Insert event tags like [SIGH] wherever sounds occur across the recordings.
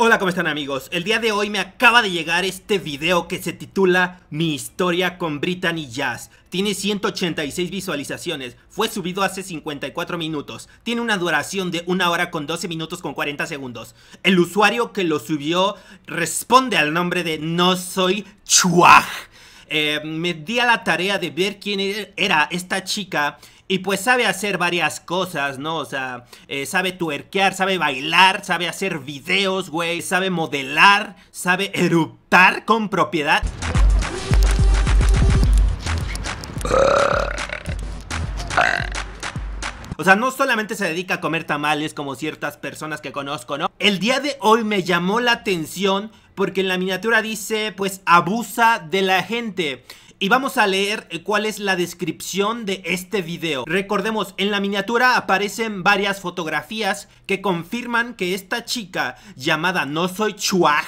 Hola, ¿cómo están amigos? El día de hoy me acaba de llegar este video que se titula Mi historia con Brittany Jazz. Tiene 186 visualizaciones, fue subido hace 54 minutos, tiene una duración de 1 hora con 12 minutos con 40 segundos. El usuario que lo subió responde al nombre de No Soy Chuaj. Eh, me di a la tarea de ver quién era esta chica y pues sabe hacer varias cosas, ¿no? O sea, eh, sabe tuerquear, sabe bailar, sabe hacer videos, güey, sabe modelar, sabe eruptar con propiedad. O sea, no solamente se dedica a comer tamales como ciertas personas que conozco, ¿no? El día de hoy me llamó la atención porque en la miniatura dice, pues, abusa de la gente. Y vamos a leer eh, cuál es la descripción de este video. Recordemos, en la miniatura aparecen varias fotografías que confirman que esta chica llamada No Soy Chuaj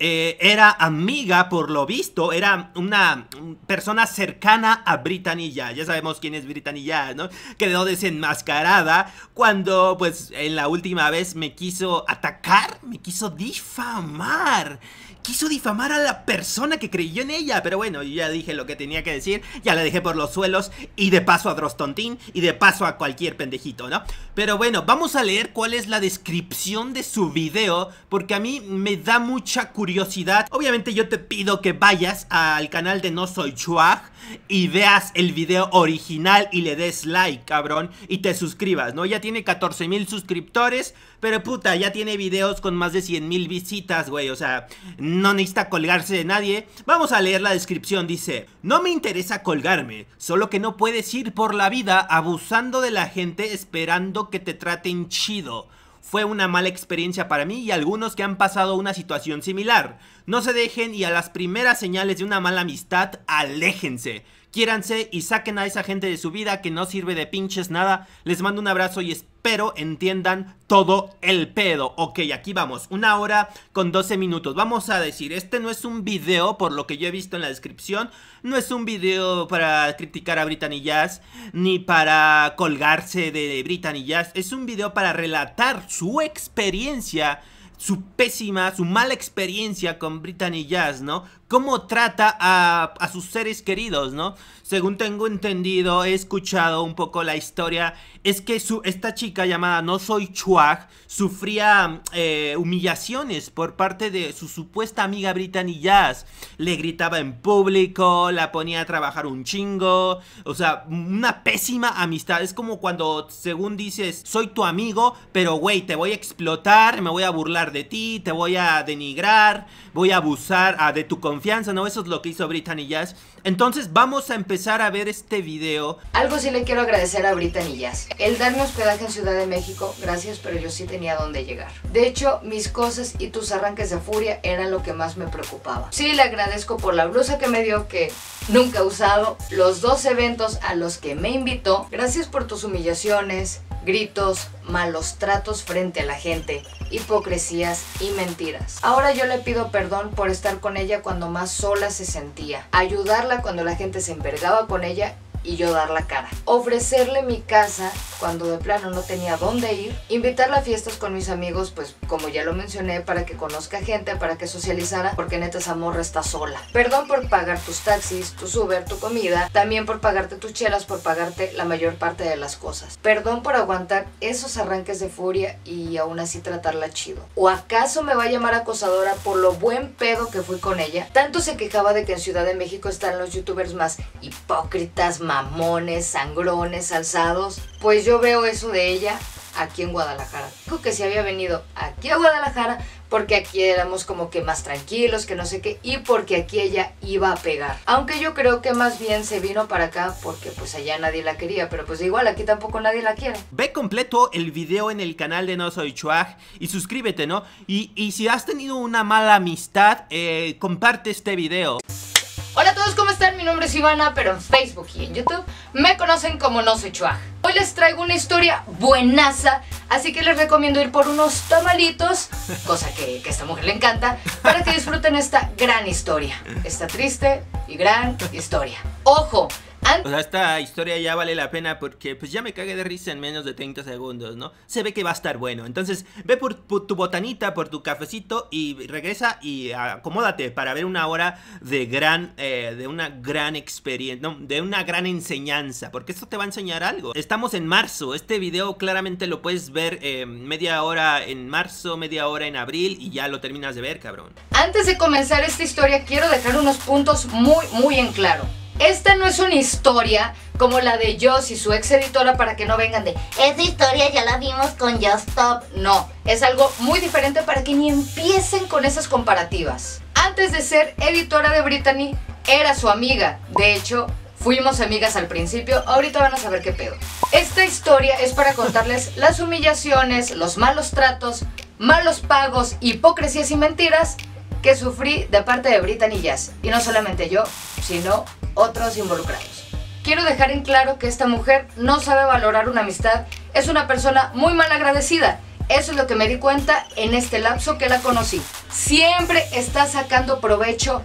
eh, era amiga, por lo visto, era una persona cercana a Brittany Ya. Sabemos quién es Brittany ¿no? Quedó desenmascarada cuando, pues, en la última vez me quiso atacar, me quiso difamar quiso difamar a la persona que creyó en ella. Pero bueno, yo ya dije lo que tenía que decir, ya la dejé por los suelos y de paso a Drostontín y de paso a cualquier pendejito, ¿no? Pero bueno, vamos a leer cuál es la descripción de su video porque a mí me da mucha curiosidad. Obviamente yo te pido que vayas al canal de No Soy Chuag y veas el video original y le des like, cabrón, y te suscribas, ¿no? Ya tiene 14 mil suscriptores, pero puta, ya tiene videos con más de 100 mil visitas, güey, o sea, no necesita colgarse de nadie. Vamos a leer la descripción, dice, no me interesa colgarme, solo que no puedes ir por la vida abusando de la gente esperando que te traten chido. Fue una mala experiencia para mí y algunos que han pasado una situación similar. No se dejen y a las primeras señales de una mala amistad, aléjense. Quiéranse y saquen a esa gente de su vida que no sirve de pinches nada. Les mando un abrazo y espero entiendan todo el pedo. Ok, aquí vamos, una hora con 12 minutos. Vamos a decir, este no es un video, por lo que yo he visto en la descripción, no es un video para criticar a Brittany Jazz, ni para colgarse de Brittany Jazz. Es un video para relatar su experiencia su pésima, su mala experiencia con Brittany Jazz, ¿no? Cómo trata a, a, sus seres queridos, ¿no? Según tengo entendido, he escuchado un poco la historia, es que su, esta chica llamada No Soy Chuag sufría eh, humillaciones por parte de su supuesta amiga Brittany Jazz. Le gritaba en público, la ponía a trabajar un chingo, o sea, una pésima amistad. Es como cuando, según dices, soy tu amigo, pero güey, te voy a explotar, me voy a burlar de ti, te voy a denigrar, voy a abusar ah, de tu confianza, ¿no? Eso es lo que hizo Brittany Jazz. Entonces vamos a empezar a ver este video. Algo sí le quiero agradecer a Brittany Jazz. El darme hospedaje en Ciudad de México, gracias, pero yo sí tenía dónde llegar. De hecho, mis cosas y tus arranques de furia eran lo que más me preocupaba. Sí le agradezco por la blusa que me dio que nunca he usado, los dos eventos a los que me invitó, gracias por tus humillaciones, gritos, malos tratos frente a la gente, y mentiras. Ahora yo le pido perdón por estar con ella cuando más sola se sentía, ayudarla cuando la gente se envergaba con ella y yo dar la cara. Ofrecerle mi casa cuando de plano no tenía dónde ir. Invitarla a fiestas con mis amigos, pues como ya lo mencioné, para que conozca gente, para que socializara, porque neta esa está sola. Perdón por pagar tus taxis, tu Uber, tu comida, también por pagarte tus chelas, por pagarte la mayor parte de las cosas. Perdón por aguantar esos arranques de furia y aún así tratarla chido. ¿O acaso me va a llamar acosadora por lo buen pedo que fui con ella? Tanto se quejaba de que en Ciudad de México están los youtubers más hipócritas, más mamones, sangrones, alzados. Pues yo veo eso de ella aquí en Guadalajara. Dijo que se había venido aquí a Guadalajara porque aquí éramos como que más tranquilos, que no sé qué, y porque aquí ella iba a pegar. Aunque yo creo que más bien se vino para acá porque pues allá nadie la quería, pero pues igual aquí tampoco nadie la quiere. Ve completo el video en el canal de No Soy Chuag y suscríbete, ¿no? Y, y si has tenido una mala amistad, eh, comparte este video. Hola a todos, ¿cómo están? Mi nombre es Ivana, pero en Facebook y en YouTube me conocen como No Soy Chuaj. Hoy les traigo una historia buenaza, así que les recomiendo ir por unos tamalitos, cosa que, que a esta mujer le encanta, para que disfruten esta gran historia, esta triste y gran historia. Ojo, O sea, esta historia ya vale la pena porque pues ya me cagué de risa en menos de 30 segundos, ¿no? Se ve que va a estar bueno. Entonces, ve por, tu botanita, por tu cafecito y regresa y acomódate para ver una hora de gran, eh, de una gran experiencia, no, de una gran enseñanza, porque esto te va a enseñar algo. Estamos en marzo, este video claramente lo puedes ver eh, media hora en marzo, media hora en abril y ya lo terminas de ver, cabrón. Antes de comenzar esta historia, quiero dejar unos puntos muy, muy en claro. Esta no es una historia como la de Joss y su ex editora para que no vengan de esa historia ya la vimos con Just Stop. No, es algo muy diferente para que ni empiecen con esas comparativas. Antes de ser editora de Brittany, era su amiga. De hecho, fuimos amigas al principio, ahorita van a saber qué pedo. Esta historia es para contarles las humillaciones, los malos tratos, malos pagos, hipocresías y mentiras que sufrí de parte de Brittany Jazz. Y no solamente yo, sino otros involucrados. Quiero dejar en claro que esta mujer no sabe valorar una amistad, es una persona muy mal agradecida. Eso es lo que me di cuenta en este lapso que la conocí. Siempre está sacando provecho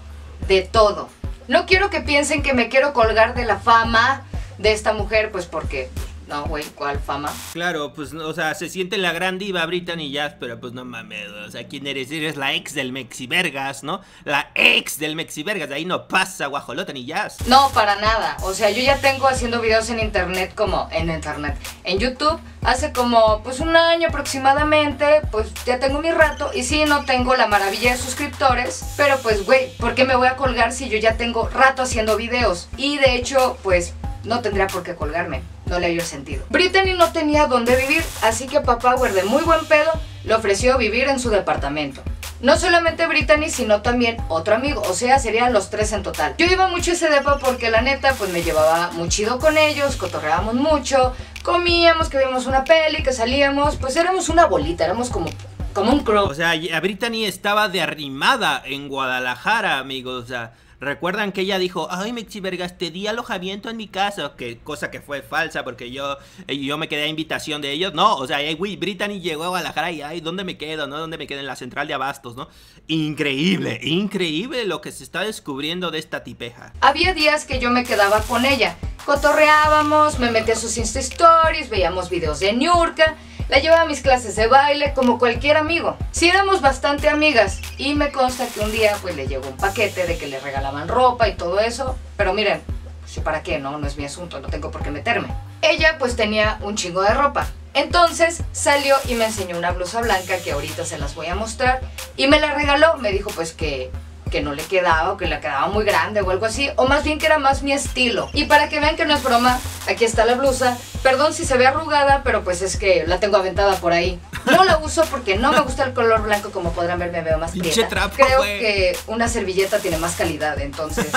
de todo. No quiero que piensen que me quiero colgar de la fama de esta mujer, pues porque no, güey, ¿cuál fama? Claro, pues, o sea, se siente la gran diva Brittany Jazz, pero pues no mames, o sea, ¿quién eres? Eres la ex del Mexivergas, ¿no? La ex del Mexivergas, de ahí no pasa guajolota ni jazz. No, para nada, o sea, yo ya tengo haciendo videos en internet como, en internet, en YouTube, hace como, pues un año aproximadamente, pues ya tengo mi rato, y sí, no tengo la maravilla de suscriptores, pero pues, güey, ¿por qué me voy a colgar si yo ya tengo rato haciendo videos? Y de hecho, pues, no tendría por qué colgarme no le dio sentido. Brittany no tenía dónde vivir, así que papá, de muy buen pedo, le ofreció vivir en su departamento. No solamente Brittany, sino también otro amigo, o sea, serían los tres en total. Yo iba mucho a ese depa porque la neta, pues me llevaba muy chido con ellos, cotorreábamos mucho, comíamos, que vimos una peli, que salíamos, pues éramos una bolita, éramos como como un crow. O sea, Brittany estaba de arrimada en Guadalajara, amigos. O sea, Recuerdan que ella dijo, ay Mexi Vergas, te di alojamiento en mi casa, que cosa que fue falsa porque yo, eh, yo me quedé a invitación de ellos. No, o sea, güey, Brittany llegó a Guadalajara y, ay, ¿dónde me quedo? ¿No? ¿Dónde me quedo? En la central de Abastos, ¿no? Increíble, increíble lo que se está descubriendo de esta tipeja. Había días que yo me quedaba con ella. Cotorreábamos, me metía sus Insta Stories, veíamos videos de Niurka la llevaba a mis clases de baile como cualquier amigo. Sí éramos bastante amigas y me consta que un día pues le llegó un paquete de que le regalaban ropa y todo eso. Pero miren, pues, ¿para qué? No, no es mi asunto, no tengo por qué meterme. Ella pues tenía un chingo de ropa. Entonces salió y me enseñó una blusa blanca que ahorita se las voy a mostrar y me la regaló. Me dijo pues que que no le quedaba o que le quedaba muy grande o algo así, o más bien que era más mi estilo. Y para que vean que no es broma, aquí está la blusa. Perdón si se ve arrugada, pero pues es que la tengo aventada por ahí. No la uso porque no me gusta el color blanco, como podrán ver, me veo más prieta. Creo que una servilleta tiene más calidad, entonces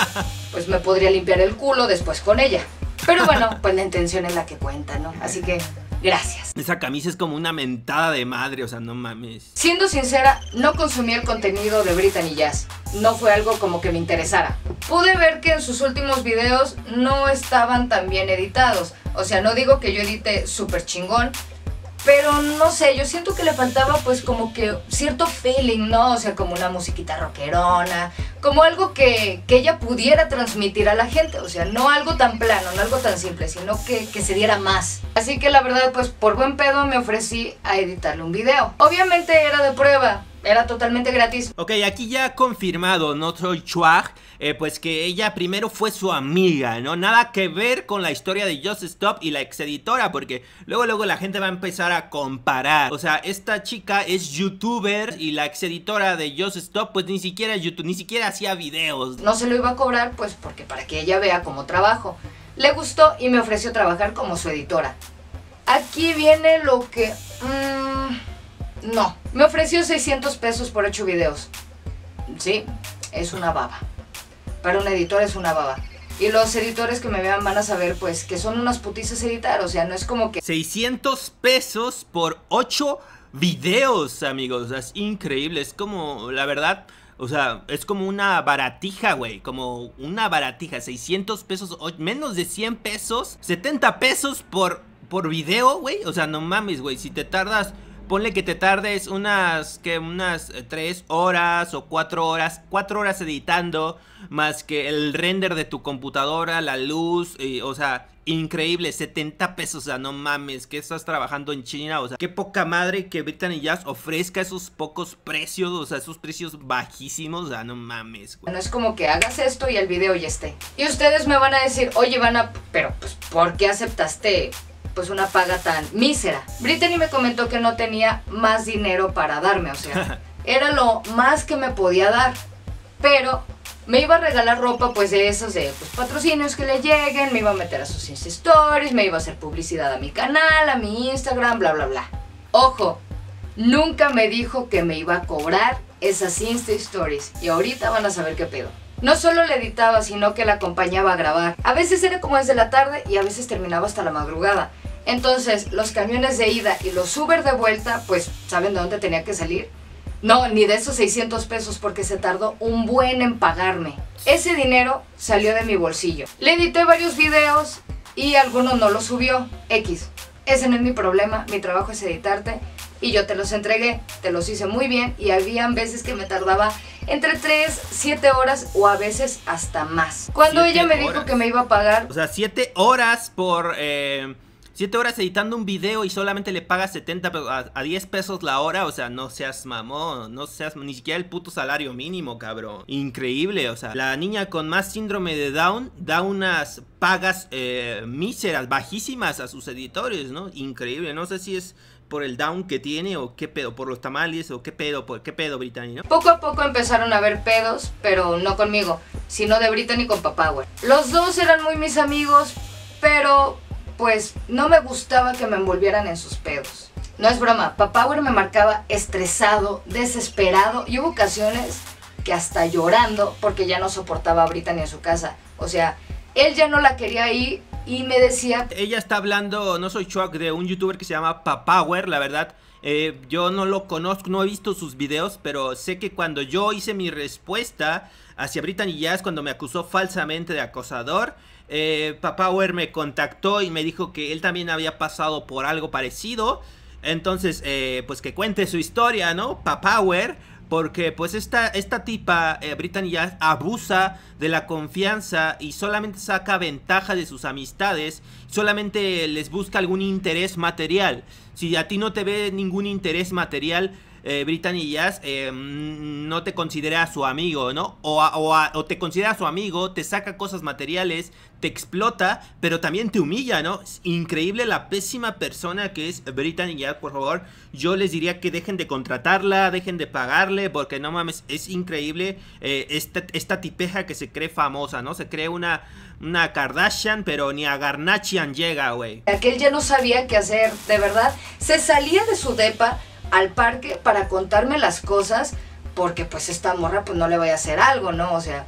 pues me podría limpiar el culo después con ella. Pero bueno, pues la intención es la que cuenta, ¿no? Así que Gracias. Esa camisa es como una mentada de madre, o sea, no mames. Siendo sincera, no consumí el contenido de Brittany Jazz. No fue algo como que me interesara. Pude ver que en sus últimos videos no estaban tan bien editados. O sea, no digo que yo edite súper chingón, pero no sé, yo siento que le faltaba pues como que cierto feeling, ¿no? O sea, como una musiquita rockerona, como algo que, ella pudiera transmitir a la gente, o sea, no algo tan plano, no algo tan simple, sino que, que se diera más. Así que la verdad, pues por buen pedo me ofrecí a editarle un video. Obviamente era de prueba, era totalmente gratis. Ok, aquí ya confirmado, no soy Chuag, eh, pues que ella primero fue su amiga, ¿no? Nada que ver con la historia de Just Stop y la ex editora, porque luego luego la gente va a empezar a comparar. O sea, esta chica es youtuber y la ex editora de Just Stop, pues ni siquiera YouTube, ni siquiera hacía videos. No se lo iba a cobrar, pues porque para que ella vea cómo trabajo. Le gustó y me ofreció trabajar como su editora. Aquí viene lo que... Mmm, no, me ofreció 600 pesos por 8 videos. Sí, es una baba para un editor es una baba. Y los editores que me vean van a saber, pues, que son unas putizas editar. O sea, no es como que. 600 pesos por 8 videos, amigos. Es increíble. Es como, la verdad. O sea, es como una baratija, güey. Como una baratija. 600 pesos, menos de 100 pesos. 70 pesos por, por video, güey. O sea, no mames, güey. Si te tardas ponle que te tardes unas, que unas 3 horas o 4 horas, 4 horas editando, más que el render de tu computadora, la luz, o sea, increíble, 70 pesos, o sea, no mames, que estás trabajando en China, o sea, qué poca madre que Brittany Jazz ofrezca esos pocos precios, o sea, esos precios bajísimos, o sea, no mames. No es como que hagas esto y el video ya esté. Y ustedes me van a decir, oye, van a, pero pues, ¿por qué aceptaste pues una paga tan mísera? Brittany me comentó que no tenía más dinero para darme, o sea, [LAUGHS] era lo más que me podía dar, pero me iba a regalar ropa pues de esos de pues, patrocinios que le lleguen, me iba a meter a sus Insta Stories, me iba a hacer publicidad a mi canal, a mi Instagram, bla bla bla. Ojo, nunca me dijo que me iba a cobrar esas Insta Stories y ahorita van a saber qué pedo. No solo le editaba, sino que la acompañaba a grabar. A veces era como desde la tarde y a veces terminaba hasta la madrugada. Entonces, los camiones de ida y los Uber de vuelta, pues, ¿saben de dónde tenía que salir? No, ni de esos 600 pesos porque se tardó un buen en pagarme. Ese dinero salió de mi bolsillo. Le edité varios videos y alguno no los subió. X. Ese no es mi problema, mi trabajo es editarte y yo te los entregué, te los hice muy bien y habían veces que me tardaba entre 3, 7 horas o a veces hasta más. Cuando ella me dijo que me iba a pagar... O sea, 7 horas por... Eh 7 horas editando un video y solamente le pagas 70 a, 10 pesos la hora, o sea, no seas mamón, no seas ni siquiera el puto salario mínimo, cabrón. Increíble, o sea, la niña con más síndrome de Down da unas pagas eh, míseras, bajísimas a sus editores, ¿no? Increíble, no sé si es por el down que tiene o qué pedo, por los tamales o qué pedo, por qué pedo Brittany, ¿no? Poco a poco empezaron a haber pedos, pero no conmigo, sino de Brittany con Power. Los dos eran muy mis amigos, pero pues no me gustaba que me envolvieran en sus pedos. No es broma, Power me marcaba estresado, desesperado y hubo ocasiones que hasta llorando porque ya no soportaba a Brittany en su casa. O sea, él ya no la quería ir y me decía... Ella está hablando, no soy Chuck, de un youtuber que se llama Power, la verdad. Eh, yo no lo conozco, no he visto sus videos, pero sé que cuando yo hice mi respuesta hacia Brittany Jazz cuando me acusó falsamente de acosador, eh, Power me contactó y me dijo que él también había pasado por algo parecido. Entonces, eh, pues que cuente su historia, ¿no? Power porque pues esta, esta tipa, eh, abusa de la confianza y solamente saca ventaja de sus amistades, solamente les busca algún interés material. Si a ti no te ve ningún interés material, eh, Brittany Jazz eh, no te considera su amigo, ¿no? O, o, te considera su amigo, te saca cosas materiales, te explota, pero también te humilla, ¿no? Increíble la pésima persona que es Brittany Jazz, por favor. Yo les diría que dejen de contratarla, dejen de pagarle, porque no mames, es increíble eh, esta, esta tipeja que se cree famosa, ¿no? Se cree una una Kardashian, pero ni a Garnachian llega, güey. Aquel ya no sabía qué hacer, de verdad. Se salía de su depa al parque para contarme las cosas porque pues esta morra pues no le vaya a hacer algo, ¿no? O sea,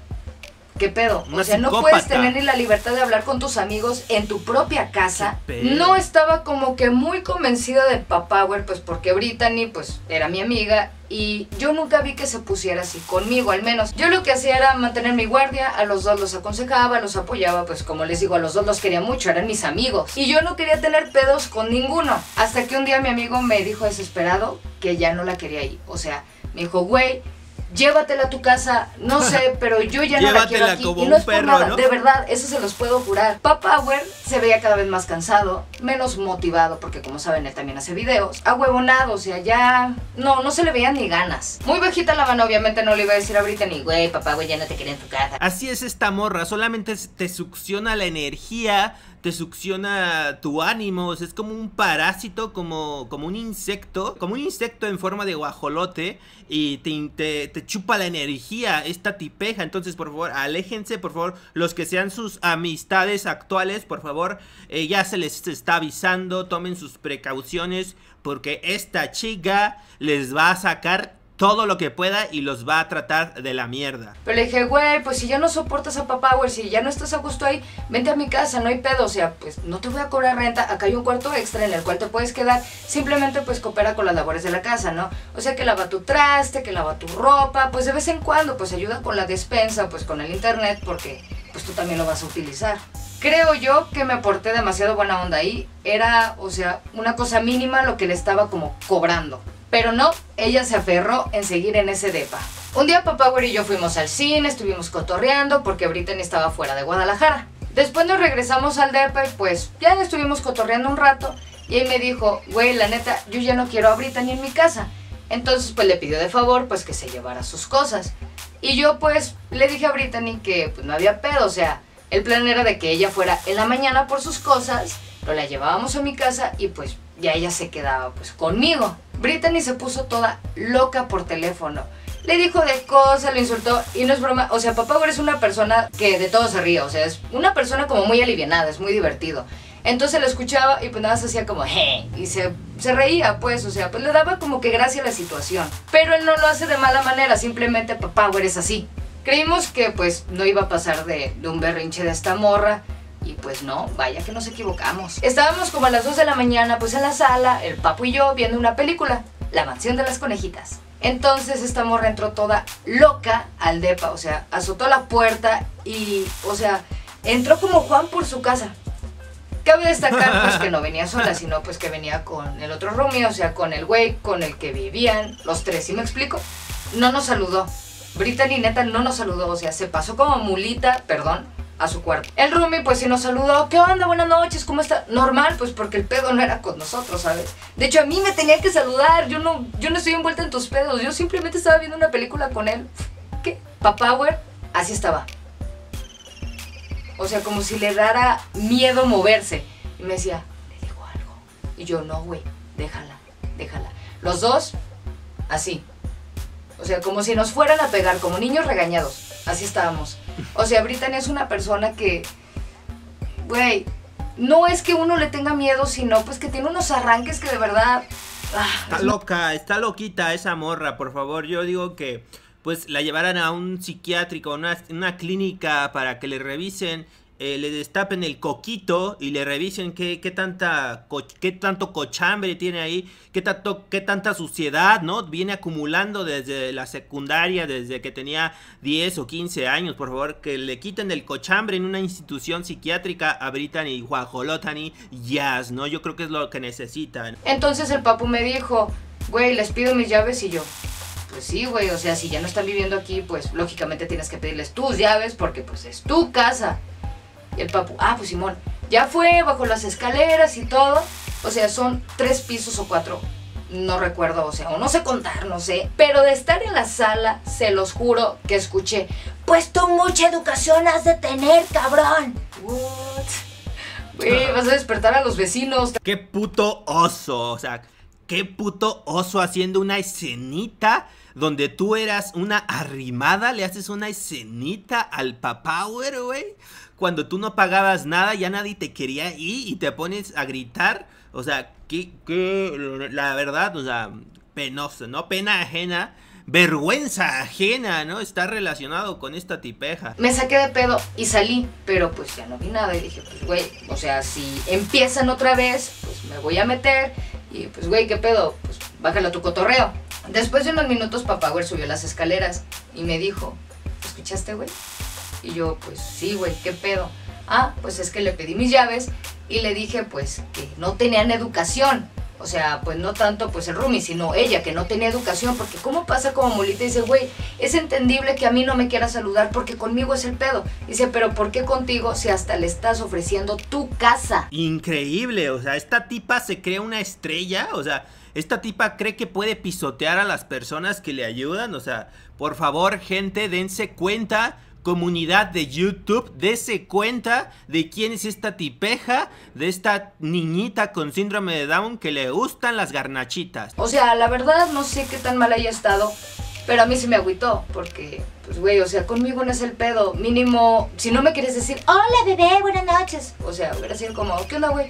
¿qué pedo? o sea, no puedes tener ni la libertad de hablar con tus amigos en tu propia casa. No estaba como que muy convencida de Power, pues porque Brittany pues era mi amiga y yo nunca vi que se pusiera así conmigo, al menos. Yo lo que hacía era mantener mi guardia, a los dos los aconsejaba, los apoyaba, pues como les digo, a los dos los quería mucho, eran mis amigos. Y yo no quería tener pedos con ninguno. Hasta que un día mi amigo me dijo desesperado que ya no la quería ir. O sea, me dijo, güey, llévatela a tu casa, no sé, [LAUGHS] pero yo ya no la quiero aquí. y no es por nada, de verdad, eso se los puedo jurar. Papa Power se veía cada vez más cansado, menos motivado, porque como saben, él también hace videos, ahuevonado, o sea, ya no, no se le veían ni ganas. Muy bajita la mano, obviamente no le iba a decir a Brittany, güey, papá, güey, ya no te quiere en tu casa. Así es esta morra, solamente te succiona la energía te succiona tu ánimo, es como un parásito, como, como un insecto, como un insecto en forma de guajolote y te, te, chupa la energía, esta tipeja. Entonces, por favor, aléjense, por favor, los que sean sus amistades actuales, por favor, eh, ya se les está avisando, tomen sus precauciones porque esta chica les va a sacar todo lo que pueda y los va a tratar de la mierda. Pero le dije, güey, pues si ya no soportas a papá, güey, si ya no estás a gusto ahí, vente a mi casa, no hay pedo, o sea, pues no te voy a cobrar renta, acá hay un cuarto extra en el cual te puedes quedar, simplemente pues coopera con las labores de la casa, ¿no? O sea, que lava tu traste, que lava tu ropa, pues de vez en cuando, pues ayuda con la despensa, pues con el internet, porque pues tú también lo vas a utilizar. Creo yo que me porté demasiado buena onda ahí. Era, o sea, una cosa mínima lo que le estaba como cobrando. Pero no, ella se aferró en seguir en ese depa. Un día Papá y yo fuimos al cine, estuvimos cotorreando porque Britney estaba fuera de Guadalajara. Después nos regresamos al depa y pues ya estuvimos cotorreando un rato y él me dijo, güey, la neta, yo ya no quiero a Britney en mi casa. Entonces pues le pidió de favor pues que se llevara sus cosas. Y yo pues le dije a Brittany que pues no había pedo, o sea, el plan era de que ella fuera en la mañana por sus cosas, lo la llevábamos a mi casa y pues ya ella se quedaba pues conmigo. Brittany se puso toda loca por teléfono. Le dijo de cosas, lo insultó y no es broma. O sea, papá es una persona que de todo se ríe. O sea, es una persona como muy alivianada, es muy divertido. Entonces lo escuchaba y pues nada más hacía como, hey, y se, se reía, pues, o sea, pues le daba como que gracia a la situación. Pero él no lo hace de mala manera, simplemente papá es así. Creímos que pues no iba a pasar de, de un berrinche de esta morra. Y pues no, vaya que nos equivocamos. Estábamos como a las 2 de la mañana pues en la sala, el papu y yo viendo una película, La mansión de las conejitas. Entonces esta morra entró toda loca al depa, o sea, azotó la puerta y, o sea, entró como Juan por su casa. Cabe destacar pues que no venía sola, [LAUGHS] sino pues que venía con el otro roomie, o sea, con el güey con el que vivían los tres, ¿sí me explico? No nos saludó. Brittany neta no nos saludó, o sea, se pasó como mulita, perdón, a su cuarto. El roomie pues sí nos saludó, ¿qué onda? Buenas noches, ¿cómo está? Normal, pues porque el pedo no era con nosotros, ¿sabes? De hecho, a mí me tenía que saludar, yo no, yo no estoy envuelta en tus pedos, yo simplemente estaba viendo una película con él. ¿Qué? Power, así estaba. O sea, como si le dara miedo moverse. Y me decía, le digo algo. Y yo, no, güey, déjala, déjala. Los dos, así. O sea, como si nos fueran a pegar, como niños regañados. Así estábamos. O sea, Brittany es una persona que, güey, no es que uno le tenga miedo, sino pues que tiene unos arranques que de verdad... Ah, está loca, está loquita esa morra, por favor. Yo digo que pues la llevaran a un psiquiátrico, una, una clínica para que le revisen eh, le destapen el coquito y le revisen qué, qué, tanta, qué tanto cochambre tiene ahí, qué, tanto, qué tanta suciedad, ¿no? Viene acumulando desde la secundaria, desde que tenía 10 o 15 años, por favor, que le quiten el cochambre en una institución psiquiátrica a Brittany Guajolotani Jazz, ¿no? Yo creo que es lo que necesitan. Entonces el papu me dijo, güey, les pido mis llaves y yo, pues sí, güey, o sea, si ya no están viviendo aquí, pues lógicamente tienes que pedirles tus llaves porque pues es tu casa. Y el papu, ah, pues Simón, ya fue bajo las escaleras y todo. O sea, son tres pisos o cuatro. No recuerdo, o sea, o no sé contar, no sé. Pero de estar en la sala, se los juro que escuché. Pues tú mucha educación has de tener, cabrón. What? Güey, vas a despertar a los vecinos. Qué puto oso, o sea, qué puto oso haciendo una escenita donde tú eras una arrimada, le haces una escenita al Power, güey cuando tú no pagabas nada, ya nadie te quería ir y te pones a gritar. O sea, que, que la verdad, o sea, penoso, ¿no? Pena ajena. Vergüenza ajena, ¿no? Está relacionado con esta tipeja. Me saqué de pedo y salí, pero pues ya no vi nada y dije, pues güey, o sea, si empiezan otra vez, pues me voy a meter y pues güey, ¿qué pedo? Pues bájalo a tu cotorreo. Después de unos minutos, Papá subió las escaleras y me dijo, ¿escuchaste, güey? Y yo, pues sí, güey, ¿qué pedo? Ah, pues es que le pedí mis llaves y le dije, pues, que no tenían educación. O sea, pues no tanto pues el Rumi, sino ella que no tenía educación, porque ¿cómo pasa como Molita? Dice, güey, es entendible que a mí no me quiera saludar porque conmigo es el pedo. Dice, pero ¿por qué contigo si hasta le estás ofreciendo tu casa? Increíble, o sea, esta tipa se cree una estrella, o sea, esta tipa cree que puede pisotear a las personas que le ayudan, o sea, por favor, gente, dense cuenta comunidad de YouTube, dese cuenta de quién es esta tipeja, de esta niñita con síndrome de Down que le gustan las garnachitas. O sea, la verdad no sé qué tan mal haya estado, pero a mí sí me agüitó, porque, pues, güey, o sea, conmigo no es el pedo. Mínimo, si no me quieres decir, hola bebé, buenas noches. O sea, hubiera sido como, ¿qué onda, güey?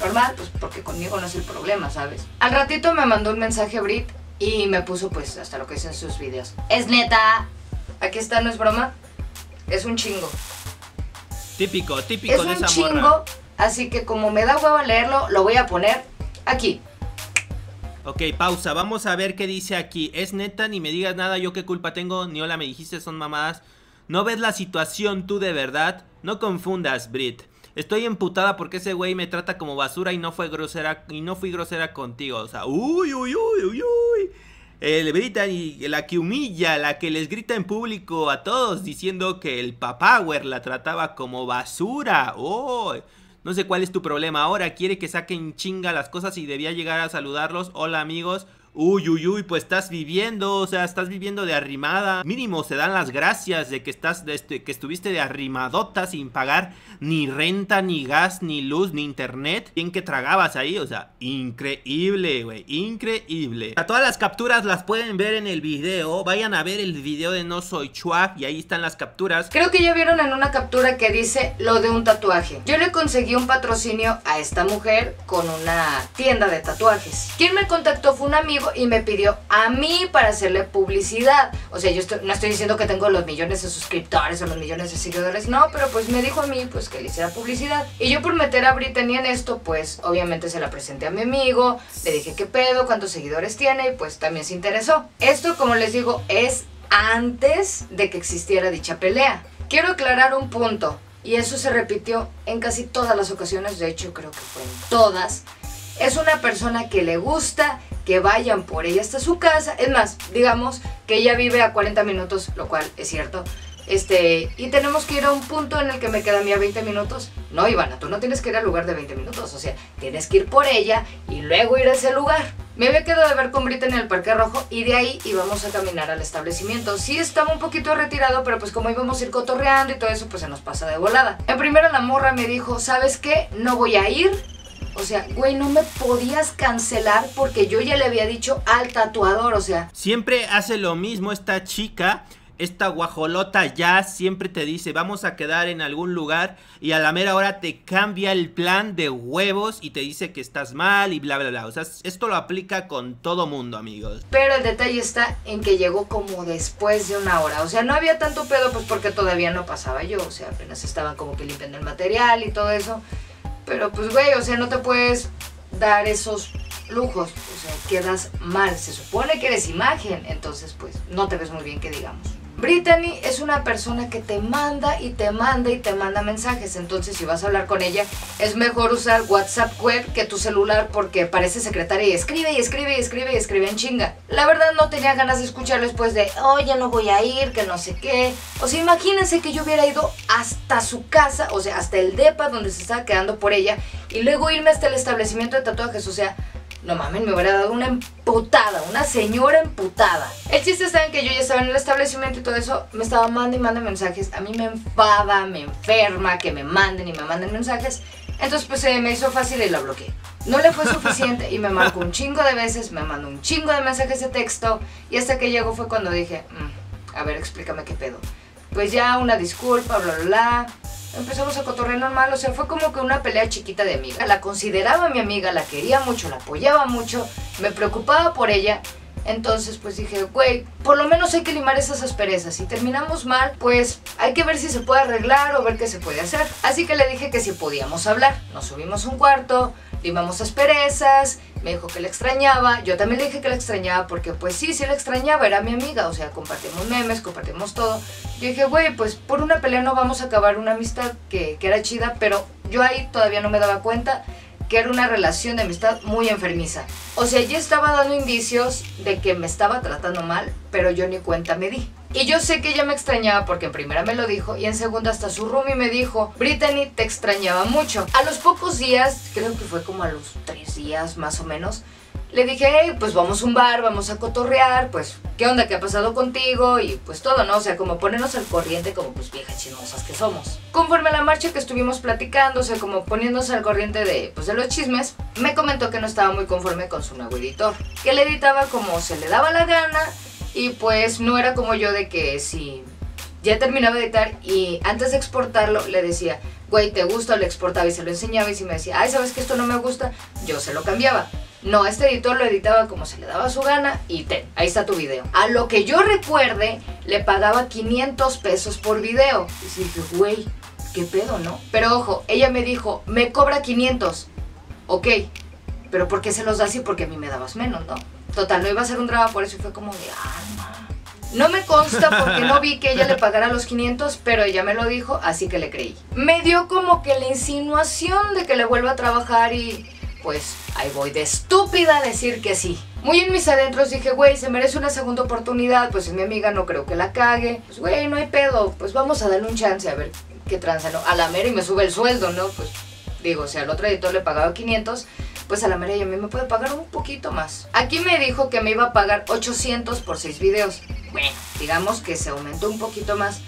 Normal, pues porque conmigo no es el problema, ¿sabes? Al ratito me mandó un mensaje Brit y me puso, pues, hasta lo que en sus videos. Es neta. Aquí está, no es broma. Es un chingo. Típico, típico de esa Es un chingo, así que como me da huevo leerlo, lo voy a poner aquí. Ok, pausa, vamos a ver qué dice aquí. Es neta, ni me digas nada, yo qué culpa tengo, ni hola me dijiste, son mamadas. ¿No ves la situación tú de verdad? No confundas, Brit. Estoy emputada porque ese güey me trata como basura y no fue grosera y no fui grosera contigo. O sea, uy, uy, uy, uy, uy. El Brittany, la que humilla, la que les grita en público a todos diciendo que el Papower la trataba como basura. Oh, no sé cuál es tu problema ahora. Quiere que saquen chinga las cosas y debía llegar a saludarlos. Hola amigos. Uy, uy, uy, pues estás viviendo, o sea, estás viviendo de arrimada. Mínimo se dan las gracias de que estás, de este, que estuviste de arrimadota sin pagar ni renta, ni gas, ni luz, ni internet. Bien que tragabas ahí, o sea, increíble, güey, increíble. A todas las capturas las pueden ver en el video. Vayan a ver el video de No Soy Chua y ahí están las capturas. Creo que ya vieron en una captura que dice lo de un tatuaje. Yo le conseguí un patrocinio a esta mujer con una tienda de tatuajes. Quien me contactó fue un amigo y me pidió a mí para hacerle publicidad. O sea, yo no estoy diciendo que tengo los millones de suscriptores o los millones de seguidores, no, pero pues me dijo a mí pues que le hiciera publicidad. Y yo por meter a Brittany en esto, pues obviamente se la presenté a mi amigo, le dije qué pedo, cuántos seguidores tiene y pues también se interesó. Esto, como les digo, es antes de que existiera dicha pelea. Quiero aclarar un punto. Y eso se repitió en casi todas las ocasiones, de hecho creo que fue en todas. Es una persona que le gusta que vayan por ella hasta su casa. Es más, digamos que ella vive a 40 minutos, lo cual es cierto. Este, y tenemos que ir a un punto en el que me queda a mí a 20 minutos. No, Ivana, tú no tienes que ir al lugar de 20 minutos. O sea, tienes que ir por ella y luego ir a ese lugar. Me había quedado de ver con Brita en el Parque Rojo y de ahí íbamos a caminar al establecimiento. Sí estaba un poquito retirado, pero pues como íbamos a ir cotorreando y todo eso, pues se nos pasa de volada. En primera la morra me dijo, ¿sabes qué? No voy a ir o sea, güey, no me podías cancelar porque yo ya le había dicho al tatuador, o sea. Siempre hace lo mismo esta chica. Esta guajolota ya siempre te dice vamos a quedar en algún lugar y a la mera hora te cambia el plan de huevos y te dice que estás mal y bla bla bla. O sea, esto lo aplica con todo mundo amigos. Pero el detalle está en que llegó como después de una hora. O sea, no había tanto pedo pues porque todavía no pasaba yo. O sea, apenas estaban como que limpiando el material y todo eso. Pero pues, güey, o sea, no te puedes dar esos lujos. O sea, quedas mal. Se supone que eres imagen. Entonces, pues, no te ves muy bien que digamos. Brittany es una persona que te manda y te manda y te manda mensajes. Entonces, si vas a hablar con ella, es mejor usar WhatsApp web que tu celular porque parece secretaria y escribe y escribe y escribe y escribe en chinga. La verdad, no tenía ganas de escuchar después de, oye, no voy a ir, que no sé qué. O sea, imagínense que yo hubiera ido hasta su casa, o sea, hasta el DEPA donde se estaba quedando por ella, y luego irme hasta el establecimiento de tatuajes. O sea, no mames, me hubiera dado una emputada, una señora emputada. El chiste está que yo ya estaba en el establecimiento y todo eso, me estaba mandando y mandando mensajes. A mí me enfada, me enferma que me manden y me manden mensajes. Entonces pues se me hizo fácil y la bloqueé. No le fue suficiente y me marcó un chingo de veces, me mandó un chingo de mensajes de texto y hasta que llegó fue cuando dije, mm, a ver, explícame qué pedo. Pues ya una disculpa, bla, bla, bla empezamos a cotorrear normal, o sea, fue como que una pelea chiquita de amiga. La consideraba mi amiga, la quería mucho, la apoyaba mucho, me preocupaba por ella. Entonces pues dije, güey, por lo menos hay que limar esas asperezas. Si terminamos mal, pues hay que ver si se puede arreglar o ver qué se puede hacer. Así que le dije que si podíamos hablar. Nos subimos un cuarto, limamos asperezas, me dijo que la extrañaba, yo también le dije que la extrañaba porque pues sí, sí la extrañaba, era mi amiga, o sea, compartimos memes, compartimos todo. Yo dije, güey, pues por una pelea no vamos a acabar una amistad que, que era chida, pero yo ahí todavía no me daba cuenta que era una relación de amistad muy enfermiza. O sea, ya estaba dando indicios de que me estaba tratando mal, pero yo ni cuenta me di. Y yo sé que ella me extrañaba porque en primera me lo dijo y en segunda hasta su roomie me dijo, Brittany te extrañaba mucho. A los pocos días, creo que fue como a los tres días más o menos, le dije, hey, pues vamos a un bar, vamos a cotorrear, pues, ¿qué onda? ¿Qué ha pasado contigo? Y pues todo, ¿no? O sea, como ponernos al corriente como pues viejas chismosas que somos. Conforme a la marcha que estuvimos platicando, o sea, como poniéndose al corriente de, pues, de los chismes, me comentó que no estaba muy conforme con su nuevo editor, que le editaba como se le daba la gana y pues no era como yo de que si ya terminaba de editar y antes de exportarlo le decía, güey, ¿te gusta? Le exportaba y se lo enseñaba y si me decía, ay, ¿sabes que esto no me gusta? Yo se lo cambiaba. No, este editor lo editaba como se le daba su gana y ten, ahí está tu video. A lo que yo recuerde, le pagaba 500 pesos por video. Y dije, güey, qué pedo, ¿no? Pero ojo, ella me dijo, me cobra 500. Ok, pero ¿por qué se los das y porque a mí me dabas menos, no? Total, no iba a ser un drama, por eso fue como de, ah, No me consta porque no vi que ella le pagara los 500, pero ella me lo dijo, así que le creí. Me dio como que la insinuación de que le vuelva a trabajar y pues ahí voy de estúpida a decir que sí. Muy en mis adentros dije, güey, se merece una segunda oportunidad, pues es mi amiga, no creo que la cague. Pues güey, no hay pedo, pues vamos a darle un chance a ver qué tranza. A la mera y me sube el sueldo, ¿no? Pues digo, si al otro editor le pagaba 500, pues a la mera y a mí me puede pagar un poquito más. Aquí me dijo que me iba a pagar 800 por 6 videos. Bueno, digamos que se aumentó un poquito más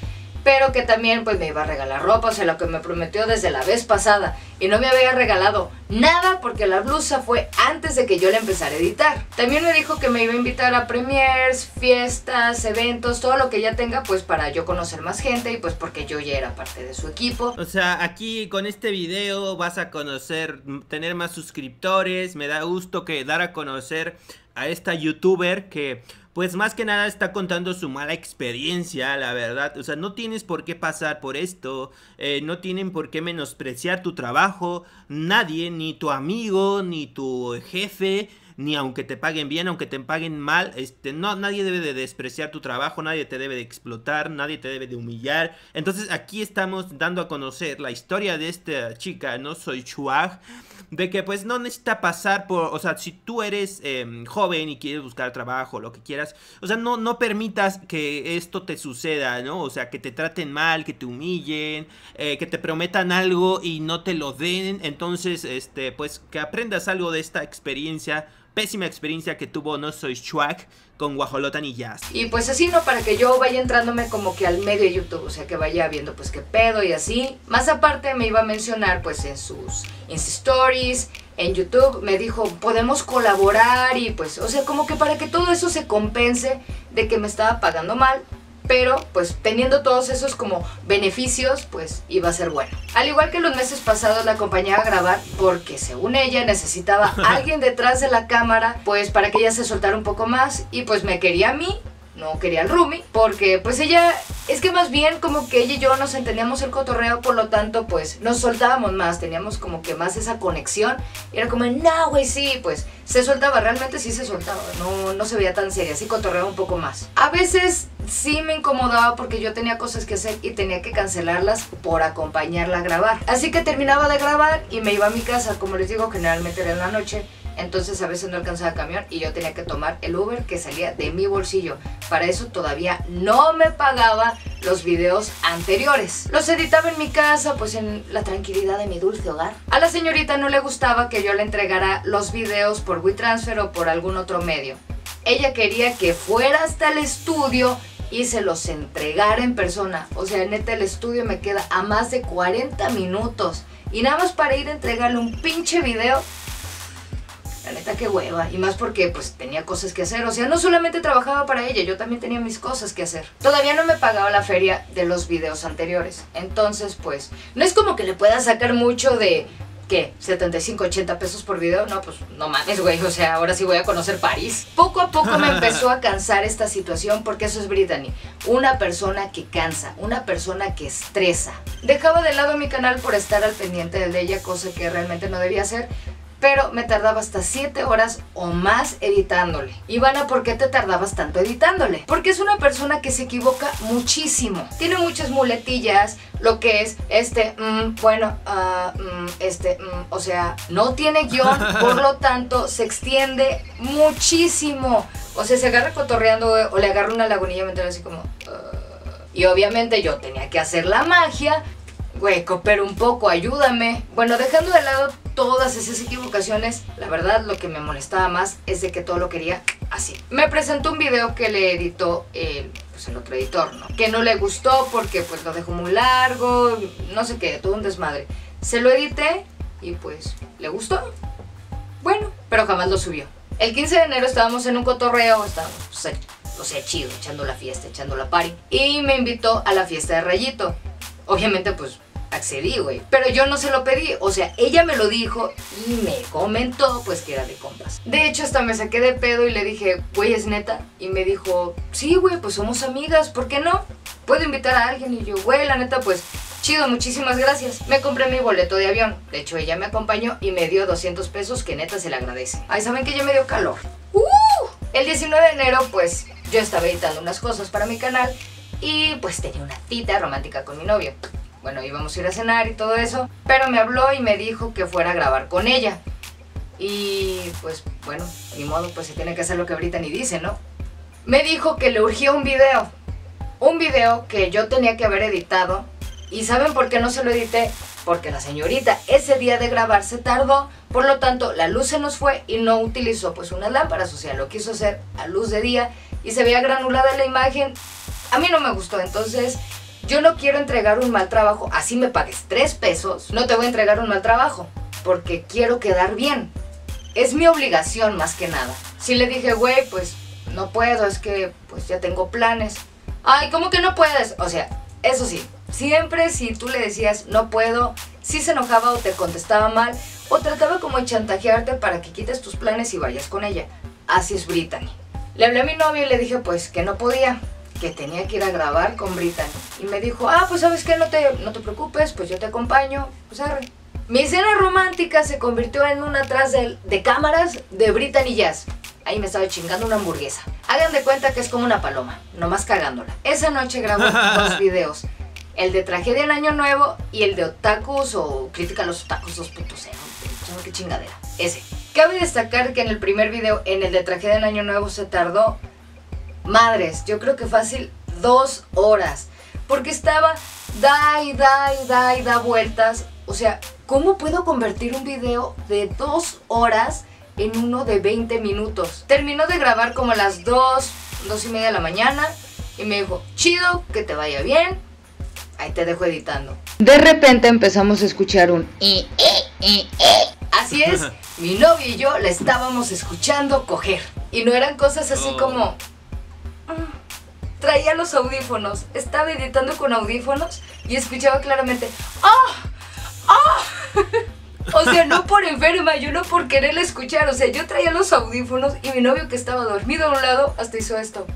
pero que también pues me iba a regalar ropa, o sea, lo que me prometió desde la vez pasada y no me había regalado nada porque la blusa fue antes de que yo la empezara a editar. También me dijo que me iba a invitar a premiers, fiestas, eventos, todo lo que ella tenga pues para yo conocer más gente y pues porque yo ya era parte de su equipo. O sea, aquí con este video vas a conocer, tener más suscriptores, me da gusto que dar a conocer a esta youtuber que pues más que nada está contando su mala experiencia, la verdad. O sea, no tienes por qué pasar por esto, eh, no tienen por qué menospreciar tu trabajo, nadie, ni tu amigo, ni tu jefe, ni aunque te paguen bien, aunque te paguen mal, este, no, nadie debe de despreciar tu trabajo, nadie te debe de explotar, nadie te debe de humillar. Entonces aquí estamos dando a conocer la historia de esta chica, no soy Chuag de que pues no necesita pasar por, o sea, si tú eres em, joven y quieres buscar trabajo, lo que quieras, o sea, no, no permitas que esto te suceda, ¿no? O sea, que te traten mal, que te humillen, eh, que te prometan algo y no te lo den, entonces, este, pues que aprendas algo de esta experiencia pésima experiencia que tuvo No Soy Schwack con Guajolota ni Jazz. Y pues así, ¿no? Para que yo vaya entrándome como que al medio de YouTube, o sea, que vaya viendo pues qué pedo y así. Más aparte me iba a mencionar pues en sus Insta Stories, en YouTube, me dijo, podemos colaborar y pues, o sea, como que para que todo eso se compense de que me estaba pagando mal, pero pues teniendo todos esos como beneficios, pues iba a ser bueno. Al igual que los meses pasados la acompañaba a grabar porque según ella necesitaba [LAUGHS] alguien detrás de la cámara, pues para que ella se soltara un poco más y pues me quería a mí no quería al Rumi, porque pues ella, es que más bien como que ella y yo nos entendíamos el cotorreo, por lo tanto pues nos soltábamos más, teníamos como que más esa conexión, era como, no, güey, sí, pues se soltaba, realmente sí se soltaba, no, no se veía tan seria, sí cotorreaba un poco más. A veces sí me incomodaba porque yo tenía cosas que hacer y tenía que cancelarlas por acompañarla a grabar. Así que terminaba de grabar y me iba a mi casa, como les digo, generalmente era en la noche, entonces a veces no alcanzaba camión y yo tenía que tomar el Uber que salía de mi bolsillo. Para eso todavía no me pagaba los videos anteriores. Los editaba en mi casa, pues en la tranquilidad de mi dulce hogar. A la señorita no le gustaba que yo le entregara los videos por WeTransfer o por algún otro medio. Ella quería que fuera hasta el estudio y se los entregara en persona. O sea, neta, el estudio me queda a más de 40 minutos. Y nada más para ir a entregarle un pinche video la neta qué hueva. Y más porque pues tenía cosas que hacer. O sea, no solamente trabajaba para ella, yo también tenía mis cosas que hacer. Todavía no me pagaba la feria de los videos anteriores. Entonces pues no es como que le pueda sacar mucho de... ¿Qué? ¿75, 80 pesos por video? No, pues no mames, güey. O sea, ahora sí voy a conocer París. Poco a poco me empezó a cansar esta situación porque eso es Brittany. Una persona que cansa, una persona que estresa. Dejaba de lado mi canal por estar al pendiente de ella, cosa que realmente no debía hacer pero me tardaba hasta 7 horas o más editándole. Ivana, ¿por qué te tardabas tanto editándole? Porque es una persona que se equivoca muchísimo. Tiene muchas muletillas, lo que es este, mm, bueno, uh, este, mm, o sea, no tiene guion, [LAUGHS] por lo tanto se extiende muchísimo. O sea, se agarra cotorreando o le agarra una lagunilla mental así como... Uh, y obviamente yo tenía que hacer la magia güey, pero un poco, ayúdame. Bueno, dejando de lado todas esas equivocaciones, la verdad lo que me molestaba más es de que todo lo quería así. Me presentó un video que le editó el, pues el otro editor, ¿no? Que no le gustó porque pues lo dejó muy largo, no sé qué, todo un desmadre. Se lo edité y pues le gustó. Bueno, pero jamás lo subió. El 15 de enero estábamos en un cotorreo, estábamos, o sea, chido, echando la fiesta, echando la party. Y me invitó a la fiesta de Rayito. Obviamente, pues accedí, güey. Pero yo no se lo pedí, o sea, ella me lo dijo y me comentó pues que era de compras. De hecho, hasta me saqué de pedo y le dije, güey, es neta. Y me dijo, sí, güey, pues somos amigas, ¿por qué no? Puedo invitar a alguien y yo, güey, la neta, pues chido, muchísimas gracias. Me compré mi boleto de avión. De hecho, ella me acompañó y me dio 200 pesos que neta se le agradece. Ay, ¿saben que ya me dio calor? ¡Uh! El 19 de enero, pues Yo estaba editando unas cosas para mi canal y pues tenía una cita romántica con mi novio. Bueno, íbamos a ir a cenar y todo eso, pero me habló y me dijo que fuera a grabar con ella. Y pues bueno, ni modo, pues se tiene que hacer lo que Brittany dice, ¿no? Me dijo que le urgía un video. Un video que yo tenía que haber editado. ¿Y saben por qué no se lo edité? Porque la señorita ese día de grabar se tardó, por lo tanto la luz se nos fue y no utilizó pues unas lámparas, o sea, lo quiso hacer a luz de día y se veía granulada la imagen. A mí no me gustó, entonces yo no quiero entregar un mal trabajo, así me pagues tres pesos, no te voy a entregar un mal trabajo, porque quiero quedar bien. Es mi obligación más que nada. Si le dije, güey, pues no puedo, es que pues ya tengo planes. Ay, ¿cómo que no puedes? O sea, eso sí, siempre si tú le decías no puedo, si se enojaba o te contestaba mal, o trataba como de chantajearte para que quites tus planes y vayas con ella. Así es Brittany. Le hablé a mi novio y le dije pues que no podía, que tenía que ir a grabar con Brittany. Y me dijo, ah, pues sabes qué, no te, no te preocupes, pues yo te acompaño, pues arre. Mi escena romántica se convirtió en una atrás de, de cámaras de Brittany Jazz. Ahí me estaba chingando una hamburguesa. Hagan de cuenta que es como una paloma, nomás cagándola. Esa noche grabé [LAUGHS] dos videos. El de tragedia en Año Nuevo y el de otakus o crítica a los otakus 2.0. qué chingadera. Ese. Cabe destacar que en el primer video, en el de tragedia en Año Nuevo, se tardó madres, yo creo que fácil dos horas. Porque estaba da y da y da y da vueltas. O sea, ¿cómo puedo convertir un video de dos horas en uno de 20 minutos? Terminó de grabar como a las 2, 2 y media de la mañana. Y me dijo, chido, que te vaya bien. Ahí te dejo editando. De repente empezamos a escuchar un... Así es, mi novio y yo la estábamos escuchando coger. Y no eran cosas así como traía los audífonos, estaba editando con audífonos y escuchaba claramente ¡Ah! ¡Ah! [LAUGHS] O sea, no por enferma, yo no por quererle escuchar. O sea, yo traía los audífonos y mi novio que estaba dormido a un lado hasta hizo esto.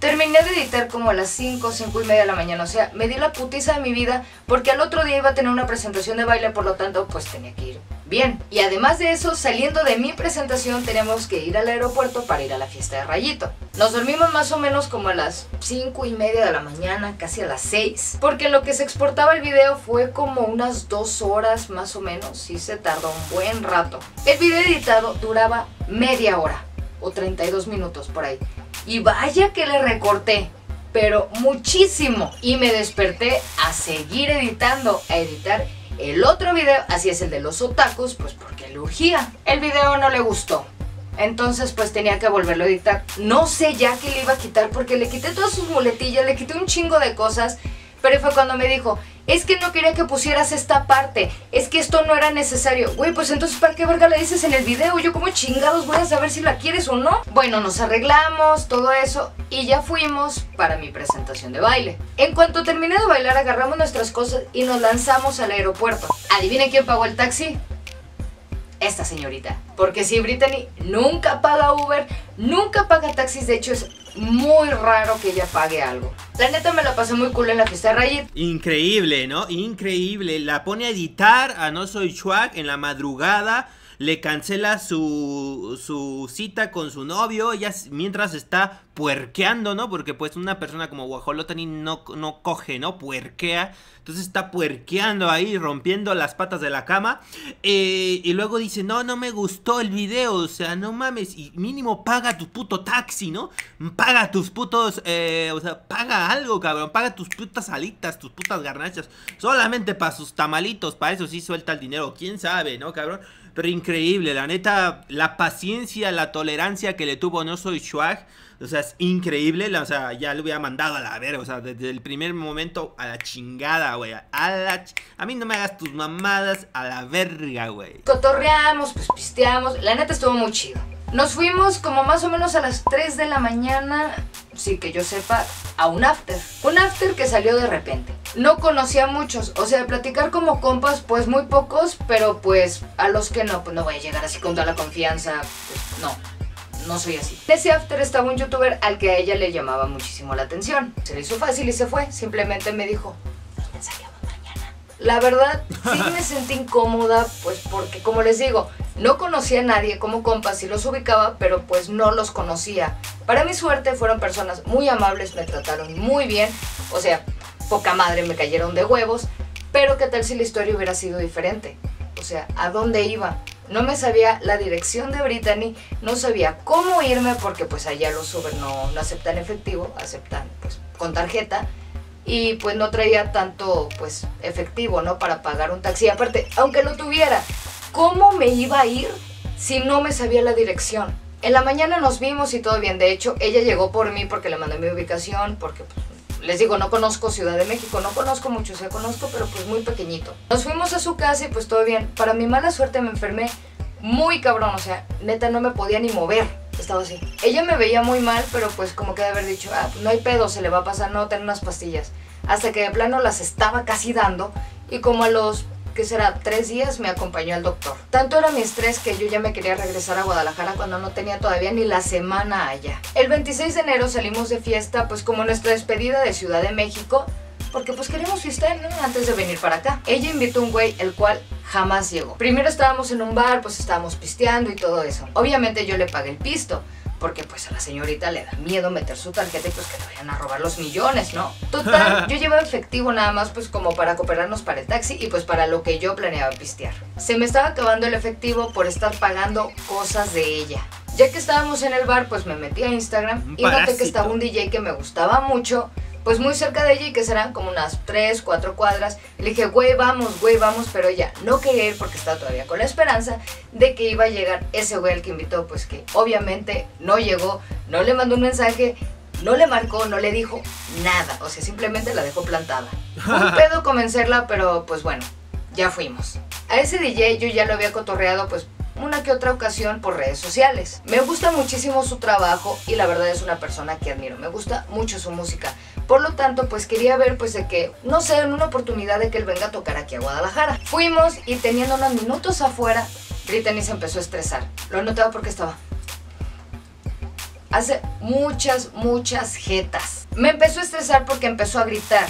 Terminé de editar como a las 5, 5 y media de la mañana. O sea, me di la putiza de mi vida porque al otro día iba a tener una presentación de baile, por lo tanto, pues tenía que ir bien. Y además de eso, saliendo de mi presentación, teníamos que ir al aeropuerto para ir a la fiesta de Rayito. Nos dormimos más o menos como a las 5 y media de la mañana, casi a las 6. Porque lo que se exportaba el video fue como unas 2 horas más o menos. Y se tardó un buen rato. El video editado duraba media hora o 32 minutos por ahí. Y vaya que le recorté, pero muchísimo. Y me desperté a seguir editando, a editar el otro video, así es el de los otakus, pues porque le urgía. El video no le gustó. Entonces pues tenía que volverlo a editar. No sé ya qué le iba a quitar porque le quité todas sus muletillas, le quité un chingo de cosas. Fue cuando me dijo, es que no quería que pusieras esta parte, es que esto no era necesario. Güey, pues entonces ¿para qué verga le dices en el video? Yo como chingados voy a saber si la quieres o no. Bueno, nos arreglamos, todo eso, y ya fuimos para mi presentación de baile. En cuanto terminé de bailar, agarramos nuestras cosas y nos lanzamos al aeropuerto. ¿Adivinen quién pagó el taxi? esta señorita. Porque si Brittany nunca paga Uber, nunca paga taxis, de hecho es muy raro que ella pague algo. La neta me la pasé muy cool en la fiesta de Rayit. Increíble, ¿no? Increíble. La pone a editar a No Soy Chuac en la madrugada le cancela su, su cita con su novio, ella mientras está puerqueando, ¿no? Porque pues una persona como Guajolotani no, no coge, ¿no? Puerquea. Entonces está puerqueando ahí, rompiendo las patas de la cama. Eh, y luego dice, no, no me gustó el video. O sea, no mames. Y mínimo paga tu puto taxi, ¿no? Paga tus putos... Eh, o sea, paga algo, cabrón. Paga tus putas alitas, tus putas garnachas. Solamente para sus tamalitos. Para eso sí suelta el dinero. ¿Quién sabe, no, cabrón? Pero increíble, la neta, la paciencia, la tolerancia que le tuvo No Soy Schwag. O sea, es increíble. O sea, ya lo hubiera mandado a la verga. O sea, desde el primer momento a la chingada, güey. A, la a mí no me hagas tus mamadas a la verga, güey. Cotorreamos, pues pisteamos. La neta estuvo muy chido. Nos fuimos como más o menos a las 3 de la mañana, sí que yo sepa, a un after. Un after que salió de repente. No conocía a muchos, o sea, platicar como compas, pues muy pocos, pero pues a los que no, pues no voy a llegar así con toda la confianza, pues no. No soy así. En ese after estaba un youtuber al que a ella le llamaba muchísimo la atención. Se le hizo fácil y se fue. Simplemente me dijo. La verdad, sí me sentí incómoda, pues porque como les digo, no conocía a nadie como compas, sí los ubicaba, pero pues no los conocía. Para mi suerte fueron personas muy amables, me trataron muy bien, o sea, poca madre me cayeron de huevos, pero qué tal si la historia hubiera sido diferente. O sea, ¿a dónde iba? No me sabía la dirección de Brittany, no sabía cómo irme porque pues allá los Uber no, no aceptan efectivo, aceptan pues con tarjeta y pues no traía tanto pues efectivo, ¿no? Para pagar un taxi. Aparte, aunque lo tuviera, ¿cómo me iba a ir si no me sabía la dirección? En la mañana nos vimos y todo bien. De hecho, ella llegó por mí porque le mandé mi ubicación, porque pues, les digo, no conozco Ciudad de México, no conozco mucho, o sea, conozco, pero pues muy pequeñito. Nos fuimos a su casa y pues todo bien. Para mi mala suerte me enfermé muy cabrón, o sea, neta no me podía ni mover. Estaba así. Ella me veía muy mal, pero pues como que de haber dicho, ah, pues no hay pedo, se le va a pasar, no, tener unas pastillas. Hasta que de plano las estaba casi dando y como a los que será tres días, me acompañó el doctor. Tanto era mi estrés que yo ya me quería regresar a Guadalajara cuando no tenía todavía ni la semana allá. El 26 de enero salimos de fiesta, pues como nuestra despedida de Ciudad de México, porque pues queríamos fiestar, ¿no? Antes de venir para acá. Ella invitó a un güey, el cual jamás llegó. Primero estábamos en un bar, pues estábamos pisteando y todo eso. Obviamente yo le pagué el pisto. Porque pues a la señorita le da miedo meter su tarjeta y pues que le vayan a robar los millones, ¿no? Total, [LAUGHS] yo llevaba efectivo nada más pues como para cooperarnos para el taxi y pues para lo que yo planeaba pistear. Se me estaba acabando el efectivo por estar pagando cosas de ella. Ya que estábamos en el bar, pues me metí a Instagram y noté que estaba un DJ que me gustaba mucho pues muy cerca de ella y que serán como unas 3, 4 cuadras. le dije, güey, vamos, güey, vamos, pero ella no quería ir porque estaba todavía con la esperanza de que iba a llegar ese güey al que invitó, pues que obviamente no llegó, no le mandó un mensaje, no le marcó, no le dijo nada, o sea, simplemente la dejó plantada. un [LAUGHS] pedo convencerla, pero pues bueno, ya fuimos. A ese DJ yo ya lo había cotorreado pues una que otra ocasión por redes sociales. Me gusta muchísimo su trabajo y la verdad es una persona que admiro. Me gusta mucho su música. Por lo tanto, pues quería ver pues de que, no sé, en una oportunidad de que él venga a tocar aquí a Guadalajara. Fuimos y teniendo unos minutos afuera, Brittany se empezó a estresar. Lo he notado porque estaba... Hace muchas, muchas jetas. Me empezó a estresar porque empezó a gritar.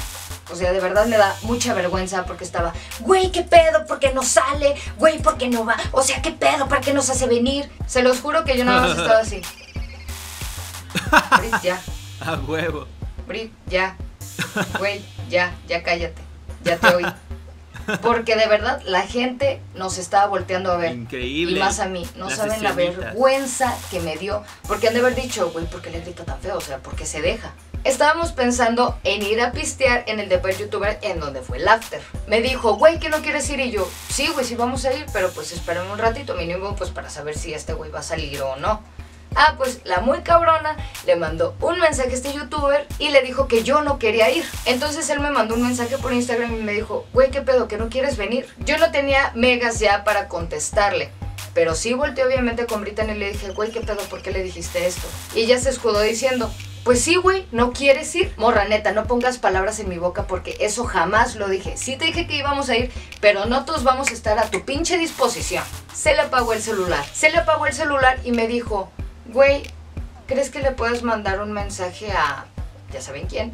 O sea, de verdad me da mucha vergüenza porque estaba, güey, ¿qué pedo? ¿Por qué no sale? Güey, ¿por qué no va? O sea, ¿qué pedo? ¿Para qué nos hace venir? Se los juro que yo nada más estaba así. Brit, [LAUGHS] ya. A huevo. Brit, ya. Güey, ya, ya cállate. Ya te oí. Porque de verdad la gente nos estaba volteando a ver. Increíble. Y más a mí. No saben la vergüenza que me dio. Porque han de haber dicho, güey, ¿por qué le grita tan feo? O sea, porque se deja. Estábamos pensando en ir a pistear en el depo youtuber en donde fue el after. Me dijo, güey, ¿qué no quieres ir? Y yo, sí, güey, sí vamos a ir, pero pues espérame un ratito mínimo pues para saber si este güey va a salir o no. Ah, pues la muy cabrona le mandó un mensaje a este youtuber y le dijo que yo no quería ir. Entonces él me mandó un mensaje por Instagram y me dijo, güey, ¿qué pedo? ¿Que no quieres venir? Yo no tenía megas ya para contestarle. Pero sí volteé obviamente con Brittany y le dije, güey, ¿qué pedo? ¿Por qué le dijiste esto? Y ella se escudó diciendo, pues sí, güey, ¿no quieres ir? Morra, neta, no pongas palabras en mi boca porque eso jamás lo dije. Sí te dije que íbamos a ir, pero no todos vamos a estar a tu pinche disposición. Se le apagó el celular. Se le apagó el celular y me dijo, güey, ¿crees que le puedes mandar un mensaje a... ya saben quién?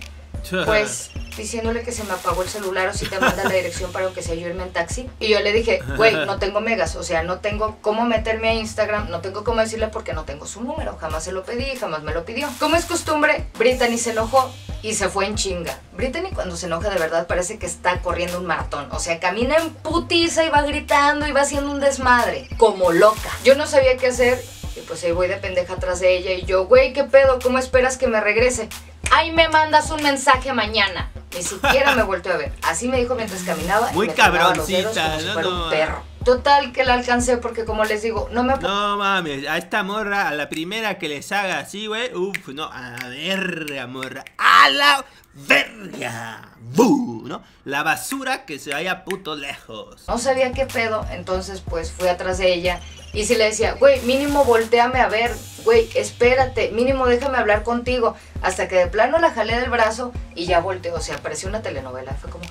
[LAUGHS] Pues diciéndole que se me apagó el celular o si te manda la dirección para aunque sea yo irme en taxi. Y yo le dije, güey, no tengo megas, o sea, no tengo cómo meterme a Instagram, no tengo cómo decirle porque no tengo su número, jamás se lo pedí, jamás me lo pidió. Como es costumbre, Brittany se enojó y se fue en chinga. Brittany cuando se enoja de verdad parece que está corriendo un maratón, o sea, camina en putiza y va gritando y va haciendo un desmadre, como loca. Yo no sabía qué hacer pues ahí voy de pendeja atrás de ella y yo, güey, ¿qué pedo? ¿Cómo esperas que me regrese? Ahí me mandas un mensaje mañana. Ni siquiera me volteó a ver. Así me dijo mientras caminaba. Muy y me cabroncita, si no, fuera no. un perro. Total que la alcancé porque como les digo, no me No mames, a esta morra, a la primera que les haga así, güey. Uf, no, a la verga, morra. A la verga. ¡Bu! ¿No? La basura que se vaya puto lejos. no sabía qué pedo, entonces pues fui atrás de ella y si le decía, güey, mínimo volteame a ver, güey, espérate, mínimo déjame hablar contigo, hasta que de plano la jalé del brazo y ya volteó, o sea, pareció una telenovela, fue como,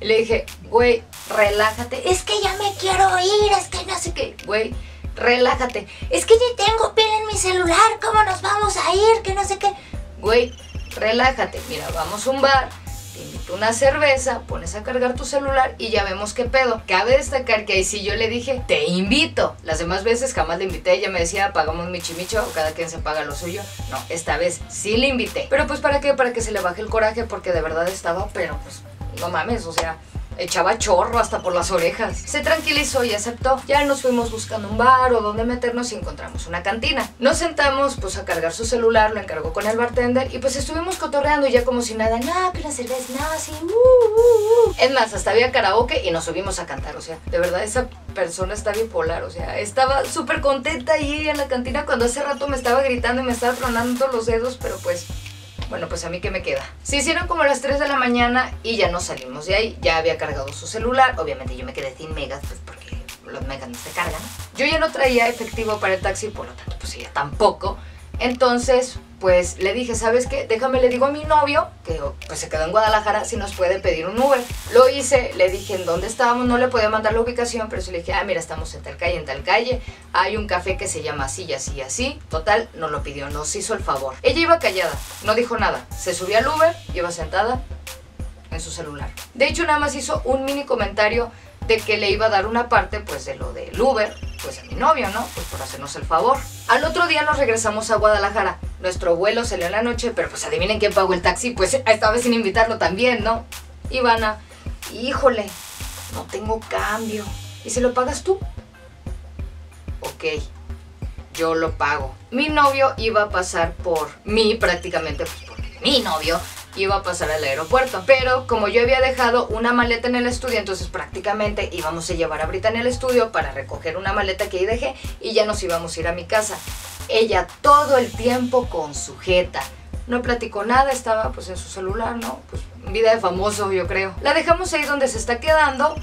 le dije, güey, relájate, es que ya me quiero ir, es que no sé qué, güey, relájate, es que ya tengo pila en mi celular, ¿cómo nos vamos a ir? Que no sé qué, güey, relájate, mira, vamos a un bar, te invito una cerveza, pones a cargar tu celular y ya vemos qué pedo. Cabe destacar que ahí sí yo le dije, te invito. Las demás veces jamás le invité, ella me decía, pagamos mi chimicho, cada quien se paga lo suyo. No, esta vez sí le invité. Pero pues para qué, para que se le baje el coraje, porque de verdad estaba, pero pues no mames, o sea, echaba chorro hasta por las orejas. Se tranquilizó y aceptó. Ya nos fuimos buscando un bar o donde meternos y encontramos una cantina. Nos sentamos pues a cargar su celular, lo encargó con el bartender y pues estuvimos cotorreando ya como si nada, no, que una cerveza, no, así, uh, uh, uh. Es más, hasta había karaoke y nos subimos a cantar, o sea, de verdad esa persona está bipolar, o sea, estaba súper contenta ahí en la cantina cuando hace rato me estaba gritando y me estaba tronando los dedos, pero pues bueno, pues a mí qué me queda. Se hicieron como las 3 de la mañana y ya no salimos de ahí. Ya había cargado su celular. Obviamente yo me quedé sin megas, pues porque los megas no se cargan. Yo ya no traía efectivo para el taxi, por lo tanto, pues ella tampoco. Entonces, pues le dije, ¿sabes qué? Déjame, le digo a mi novio, que pues se quedó en Guadalajara, si nos puede pedir un Uber. Lo hice, le dije en dónde estábamos, no le podía mandar la ubicación, pero sí le dije, ah, mira, estamos en tal calle, en tal calle, hay un café que se llama así y así así. Total, no lo pidió, nos hizo el favor. Ella iba callada, no dijo nada. Se subió al Uber, iba sentada en su celular. De hecho, nada más hizo un mini comentario de que le iba a dar una parte, pues, de lo del Uber, pues a mi novio, ¿no? Pues por hacernos el favor. Al otro día nos regresamos a Guadalajara. Nuestro vuelo salió en la noche, pero pues adivinen quién pagó el taxi. Pues [LAUGHS] esta vez sin invitarlo también, ¿no? Ivana, híjole, no tengo cambio. ¿Y si lo pagas tú? Ok, yo lo pago. Mi novio iba a pasar por mí prácticamente, pues porque mi novio iba a pasar al aeropuerto. Pero como yo había dejado una maleta en el estudio, entonces prácticamente íbamos a llevar a Brita en el estudio para recoger una maleta que ahí dejé y ya nos íbamos a ir a mi casa. Ella todo el tiempo con sujeta. No platicó nada, estaba pues en su celular, ¿no? Pues vida de famoso, yo creo. La dejamos ahí donde se está quedando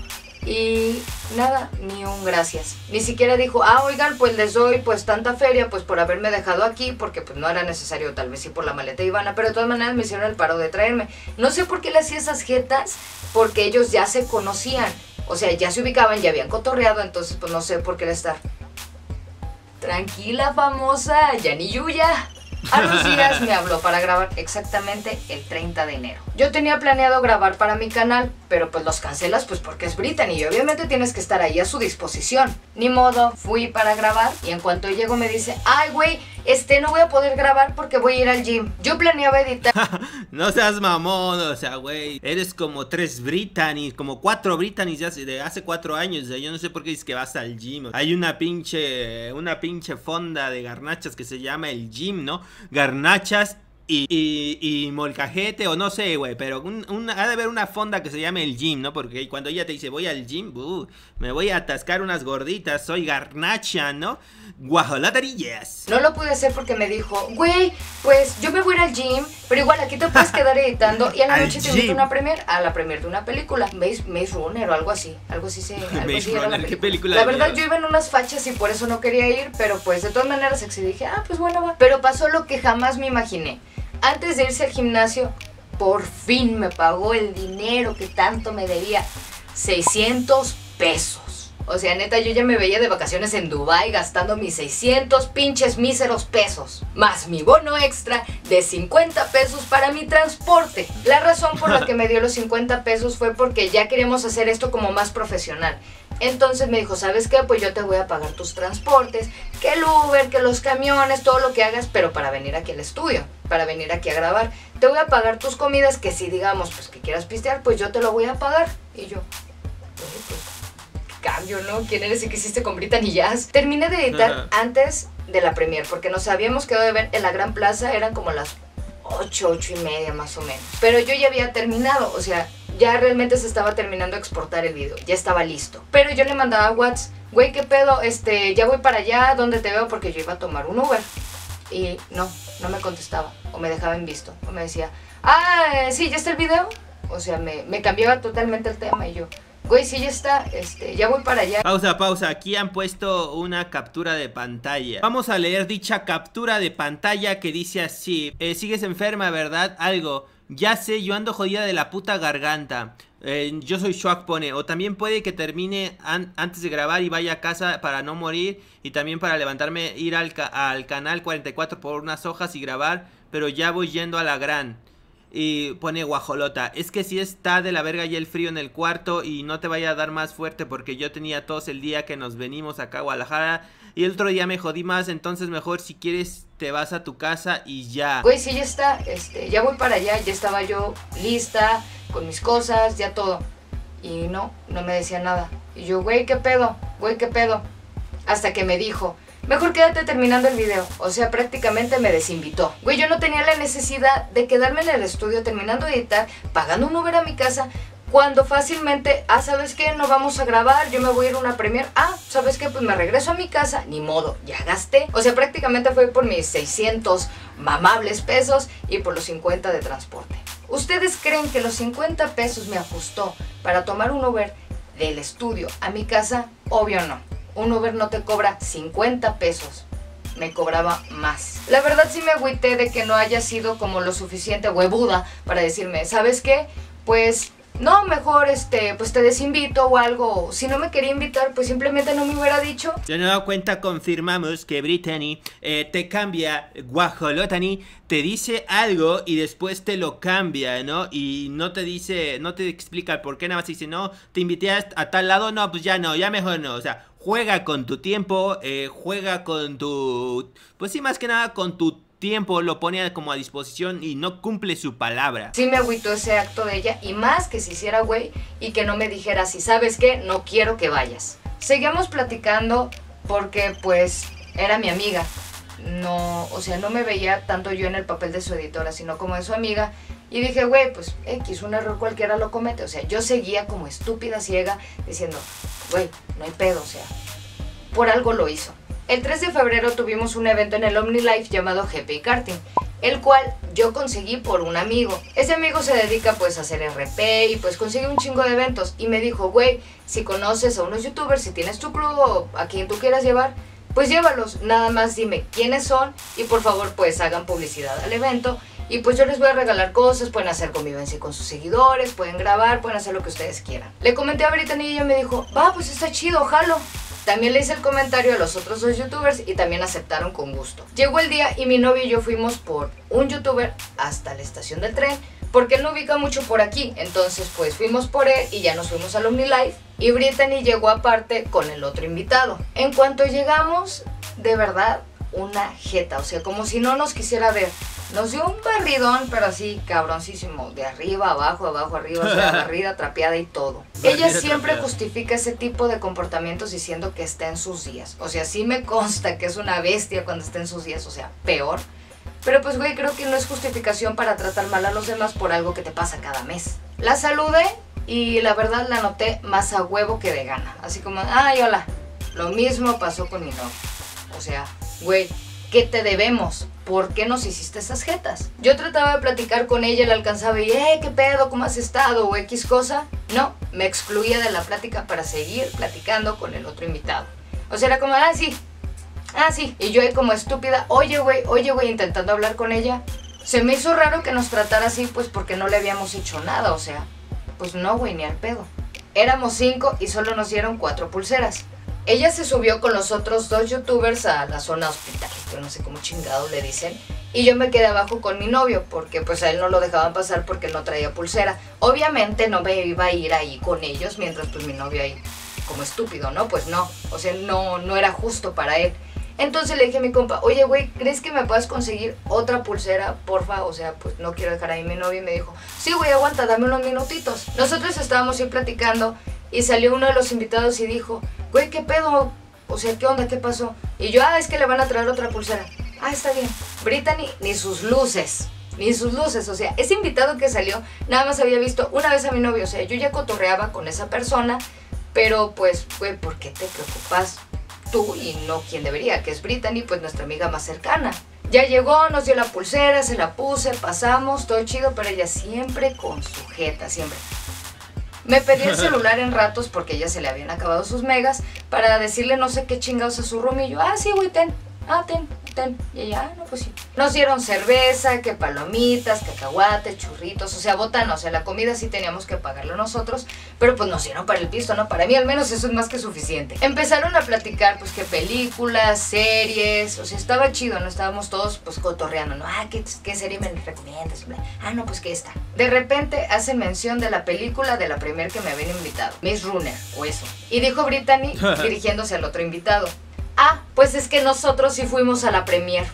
y nada, ni un gracias. Ni siquiera dijo, ah, oigan, pues les doy pues tanta feria pues por haberme dejado aquí, porque pues no era necesario, tal vez sí por la maleta Ivana, pero de todas maneras me hicieron el paro de traerme. No sé por qué le hacía esas jetas, porque ellos ya se conocían. O sea, ya se ubicaban, ya habían cotorreado, entonces pues no sé por qué le estar. Tranquila, famosa, ya ni Yuya. A los días me habló para grabar exactamente el 30 de enero. Yo tenía planeado grabar para mi canal, pero pues los cancelas pues porque es Britney y obviamente tienes que estar ahí a su disposición. Ni modo, fui para grabar y en cuanto llego me dice, ay güey, este no voy a poder grabar porque voy a ir al gym. Yo planeaba editar. [LAUGHS] no seas mamón, o sea, güey, eres como tres Britannies, como cuatro Britannies de hace, de hace cuatro años. O sea, yo no sé por qué dices que vas al gym. Hay una pinche, una pinche fonda de garnachas que se llama el gym, ¿no? Garnachas y, y, molcajete o no sé, güey, pero un, ha de haber una fonda que se llame el gym, ¿no? Porque cuando ella te dice voy al gym, uh, me voy a atascar unas gorditas, soy garnacha, ¿no? Guajolatarillas. No lo pude hacer porque me dijo, güey, pues yo me voy al gym, pero igual aquí te puedes quedar editando y a la noche te invito una premier, a la premier de una película, Maze, Maze Runner o algo así, algo así se... [LAUGHS] Algo así era la película. ¿qué película? La verdad yo iba en unas fachas y por eso no quería ir, pero pues de todas maneras dije, ah, pues bueno, va. Pero pasó lo que jamás me imaginé antes de irse al gimnasio, por fin me pagó el dinero que tanto me debía. 600 pesos. O sea, neta, yo ya me veía de vacaciones en Dubai gastando mis 600 pinches míseros pesos. Más mi bono extra de 50 pesos para mi transporte. La razón por la [LAUGHS] que me dio los 50 pesos fue porque ya queríamos hacer esto como más profesional. Entonces me dijo, ¿sabes qué? Pues yo te voy a pagar tus transportes, que el Uber, que los camiones, todo lo que hagas, pero para venir aquí al estudio, para venir aquí a grabar. Te voy a pagar tus comidas, que si digamos, pues que quieras pistear, pues yo te lo voy a pagar. Y yo, pues, cambio, ¿no? ¿Quién eres y qué hiciste con Brittany Jazz? Terminé de editar antes de la premier, porque nos habíamos quedado de ver en la Gran Plaza, eran como las 8, 8 y media más o menos. Pero yo ya había terminado, o sea, ya realmente se estaba terminando de exportar el video, ya estaba listo. Pero yo le mandaba a WhatsApp, güey, ¿qué pedo? Este, ya voy para allá, ¿dónde te veo? Porque yo iba a tomar un Uber. Y no, no me contestaba, o me dejaba en visto, o me decía, ah, eh, sí, ya está el video. O sea, me, me cambiaba totalmente el tema y yo, Güey, sí, ya está, este, ya voy para allá. Pausa, pausa, aquí han puesto una captura de pantalla. Vamos a leer dicha captura de pantalla que dice así. Eh, sigues enferma, ¿verdad? Algo. Ya sé, yo ando jodida de la puta garganta. Eh, yo soy Shock pone. O también puede que termine antes de grabar y vaya a casa para no morir. Y también para levantarme, ir al, al canal 44 por unas hojas y grabar. Pero ya voy yendo a la gran. Y pone guajolota. Es que si está de la verga ya el frío en el cuarto y no te vaya a dar más fuerte porque yo tenía tos el día que nos venimos acá a Guadalajara. Y el otro día me jodí más, entonces mejor si quieres te vas a tu casa y ya. Güey, sí, ya está, este, ya voy para allá, ya estaba yo lista, con mis cosas, ya todo. Y no, no me decía nada. Y yo, güey, ¿qué pedo? Güey, ¿qué pedo? Hasta que me dijo, mejor quédate terminando el video. O sea, prácticamente me desinvitó. Güey, yo no tenía la necesidad de quedarme en el estudio terminando de editar, pagando un Uber a mi casa, cuando fácilmente, ah, ¿sabes qué? No vamos a grabar, yo me voy a ir a una premier. Ah, ¿sabes qué? Pues me regreso a mi casa, ni modo, ya gasté. O sea, prácticamente fue por mis 600 mamables pesos y por los 50 de transporte. ¿Ustedes creen que los 50 pesos me ajustó para tomar un Uber del estudio a mi casa? Obvio no. Un Uber no te cobra 50 pesos me cobraba más. La verdad sí me agüité de que no haya sido como lo suficiente huevuda para decirme, ¿sabes qué? Pues no, mejor este, pues te desinvito o algo. Si no me quería invitar, pues simplemente no me hubiera dicho. De nueva cuenta confirmamos que Brittany eh, te cambia guajolotani, te dice algo y después te lo cambia, ¿no? Y no te dice, no te explica por qué, nada más dice, no, te invité a, tal lado, no, pues ya no, ya mejor no. O sea, juega con tu tiempo, eh, juega con tu, pues sí, más que nada con tu tiempo lo pone como a disposición y no cumple su palabra. Sí me agüitó ese acto de ella y más que se hiciera güey y que no me dijera si sabes qué, no quiero que vayas. Seguimos platicando porque pues era mi amiga. No, o sea, no me veía tanto yo en el papel de su editora, sino como de su amiga. Y dije, güey, pues X, un error cualquiera lo comete. O sea, yo seguía como estúpida ciega diciendo, güey, no hay pedo, o sea, por algo lo hizo. El 3 de febrero tuvimos un evento en el OmniLife llamado GP Karting, el cual yo conseguí por un amigo. Ese amigo se dedica pues a hacer RP y pues consigue un chingo de eventos y me dijo, güey, si conoces a unos youtubers, si tienes tu club o a quien tú quieras llevar, pues llévalos, nada más dime quiénes son y por favor pues hagan publicidad al evento y pues yo les voy a regalar cosas, pueden hacer convivencia con sus seguidores, pueden grabar, pueden hacer lo que ustedes quieran. Le comenté a Brittany y ella me dijo, va, pues está chido, jalo. También le hice el comentario a los otros dos youtubers y también aceptaron con gusto. Llegó el día y mi novio y yo fuimos por un youtuber hasta la estación del tren porque él no ubica mucho por aquí. Entonces pues fuimos por él y ya nos fuimos al OmniLife y Brittany llegó aparte con el otro invitado. En cuanto llegamos, de verdad, una jeta, o sea, como si no nos quisiera ver. Nos dio un barridón, pero así cabroncísimo, de arriba, abajo, abajo, arriba, o sea, [LAUGHS] barrida, trapeada y todo. Ella siempre justifica ese tipo de comportamientos diciendo que está en sus días. O sea, sí me consta que es una bestia cuando está en sus días, o sea, peor. Pero pues, güey, creo que no es justificación para tratar mal a los demás por algo que te pasa cada mes. La saludé y la verdad la noté más a huevo que de gana. Así como, ay, hola. Lo mismo pasó con mi novio. O sea, güey, ¿qué te debemos? ¿Por qué nos hiciste esas jetas? Yo trataba de platicar con ella, la alcanzaba y, eh, ¿qué pedo? ¿Cómo has estado? O X cosa. No, me excluía de la plática para seguir platicando con el otro invitado. O sea, era como, ah, sí, ah, sí. Y yo ahí como estúpida, oye, güey, oye, güey, intentando hablar con ella. Se me hizo raro que nos tratara así, pues porque no le habíamos hecho nada, o sea, pues no, güey, ni al pedo. Éramos cinco y solo nos dieron cuatro pulseras. Ella se subió con los otros dos youtubers a la zona hospital, yo no sé cómo chingado le dicen, y yo me quedé abajo con mi novio, porque pues a él no lo dejaban pasar porque no traía pulsera. Obviamente no me iba a ir ahí con ellos mientras pues mi novio ahí como estúpido, ¿no? Pues no, o sea, no, no era justo para él. Entonces le dije a mi compa, oye, güey, ¿crees que me puedas conseguir otra pulsera, porfa? O sea, pues no quiero dejar ahí a mi novio. Y me dijo, sí, güey, aguanta, dame unos minutitos. Nosotros estábamos ahí platicando y salió uno de los invitados y dijo, güey, ¿qué pedo? O sea, ¿qué onda? ¿Qué pasó? Y yo, ah, es que le van a traer otra pulsera. Ah, está bien. Brittany, ni sus luces. Ni sus luces. O sea, ese invitado que salió, nada más había visto una vez a mi novio. O sea, yo ya cotorreaba con esa persona. Pero pues, güey, ¿por qué te preocupas tú y no quien debería? Que es Brittany, pues nuestra amiga más cercana. Ya llegó, nos dio la pulsera, se la puse, pasamos, todo chido, pero ella siempre con sujeta, siempre. Me pedí el celular en ratos porque ya se le habían acabado sus megas para decirle no sé qué chingados a su room y yo, ah, sí, güey, ten, ah, ten. Y ella, ah, no, pues sí. Nos dieron cerveza, que palomitas, cacahuates, churritos, o sea, botana, o sea, la comida sí teníamos que pagarlo nosotros, pero pues nos dieron para el pisto, ¿no? Para mí al menos eso es más que suficiente. Empezaron a platicar, pues, qué películas, series, o sea, estaba chido, ¿no? Estábamos todos, pues, cotorreando, ¿no? Ah, ¿qué, qué serie me recomiendas? Ah, no, pues, que esta. De repente hace mención de la película de la premier que me habían invitado, Miss Runner, o eso. Y dijo Brittany, [LAUGHS] dirigiéndose al otro invitado, ah, pues es que nosotros sí fuimos a la premier.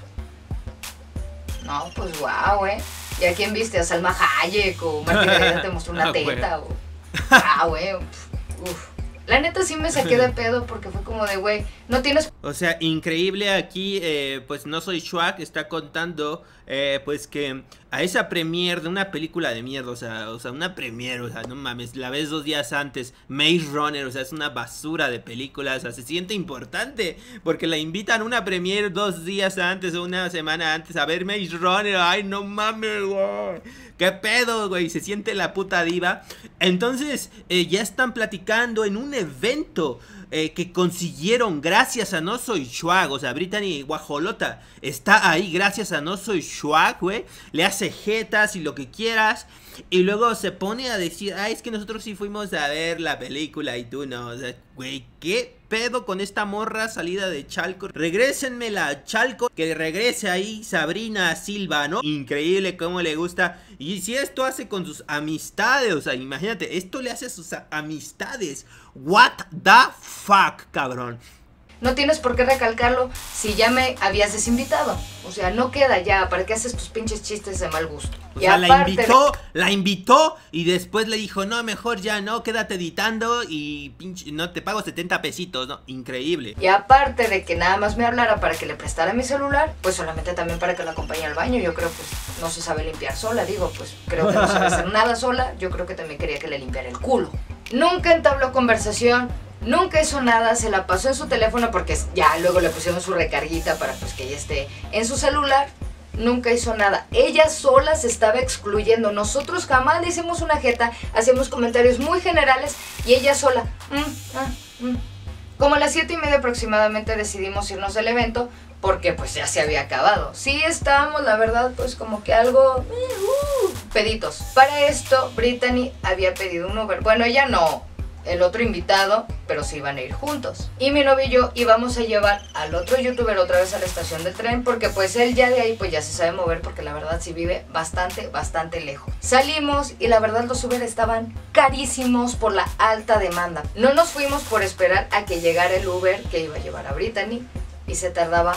No, pues guau, ¿eh? ¿Y a quién viste? ¿A Salma Hayek o Martín te mostró una [LAUGHS] ah, teta? O... Ah, güey, uf. La neta sí me saqué de pedo porque fue como de, güey, no tienes... O sea, increíble aquí, eh, pues no soy Schwack, está contando, eh, pues que a esa premier de una película de mierda, o sea, o sea, una premier, o sea, no mames, la ves dos días antes, Maze Runner, o sea, es una basura de películas, o sea, se siente importante porque la invitan a una premier dos días antes o una semana antes a ver Maze Runner, ay, no mames, güey, qué pedo, güey, se siente la puta diva. Entonces, eh, ya están platicando en un evento. Eh, que consiguieron gracias a No Soy Schwag. O sea, Brittany Guajolota está ahí gracias a No Soy Schwag, güey. Le hace jetas y lo que quieras. Y luego se pone a decir, ay, es que nosotros sí fuimos a ver la película y tú no. O sea, güey, ¿qué pedo con esta morra salida de Chalco? Regrésenme la Chalco, que regrese ahí Sabrina Silva, ¿no? Increíble cómo le gusta. Y si esto hace con sus amistades, o sea, imagínate, esto le hace a sus amistades. What the fuck, cabrón no tienes por qué recalcarlo si ya me habías desinvitado. O sea, no queda ya, ¿para qué haces tus pinches chistes de mal gusto? O sea, la invitó, la invitó y después le dijo, no, mejor ya no, quédate editando y pinche, no te pago 70 pesitos, ¿no? Increíble. Y aparte de que nada más me hablara para que le prestara mi celular, pues solamente también para que la acompañe al baño. Yo creo, pues, no se sabe limpiar sola, digo, pues creo que no sabe hacer [LAUGHS] nada sola. Yo creo que también quería que le limpiara el culo. Nunca entabló conversación, Nunca hizo nada, se la pasó en su teléfono porque ya luego le pusieron su recarguita para pues que ella esté en su celular. Nunca hizo nada. Ella sola se estaba excluyendo. Nosotros jamás le hicimos una jeta, hacíamos comentarios muy generales y ella sola. Mm, ah, mm". Como a las siete y media aproximadamente decidimos irnos del evento porque pues ya se había acabado. Sí estábamos, la verdad, pues como que algo... Eh, uh, peditos. Para esto, Brittany había pedido un Uber. Bueno, ella no, el otro invitado, pero se iban a ir juntos. Y mi novio y yo íbamos a llevar al otro youtuber otra vez a la estación de tren porque pues él ya de ahí pues ya se sabe mover porque la verdad sí vive bastante, bastante lejos. Salimos y la verdad los Uber estaban carísimos por la alta demanda. No nos fuimos por esperar a que llegara el Uber que iba a llevar a Brittany y se tardaba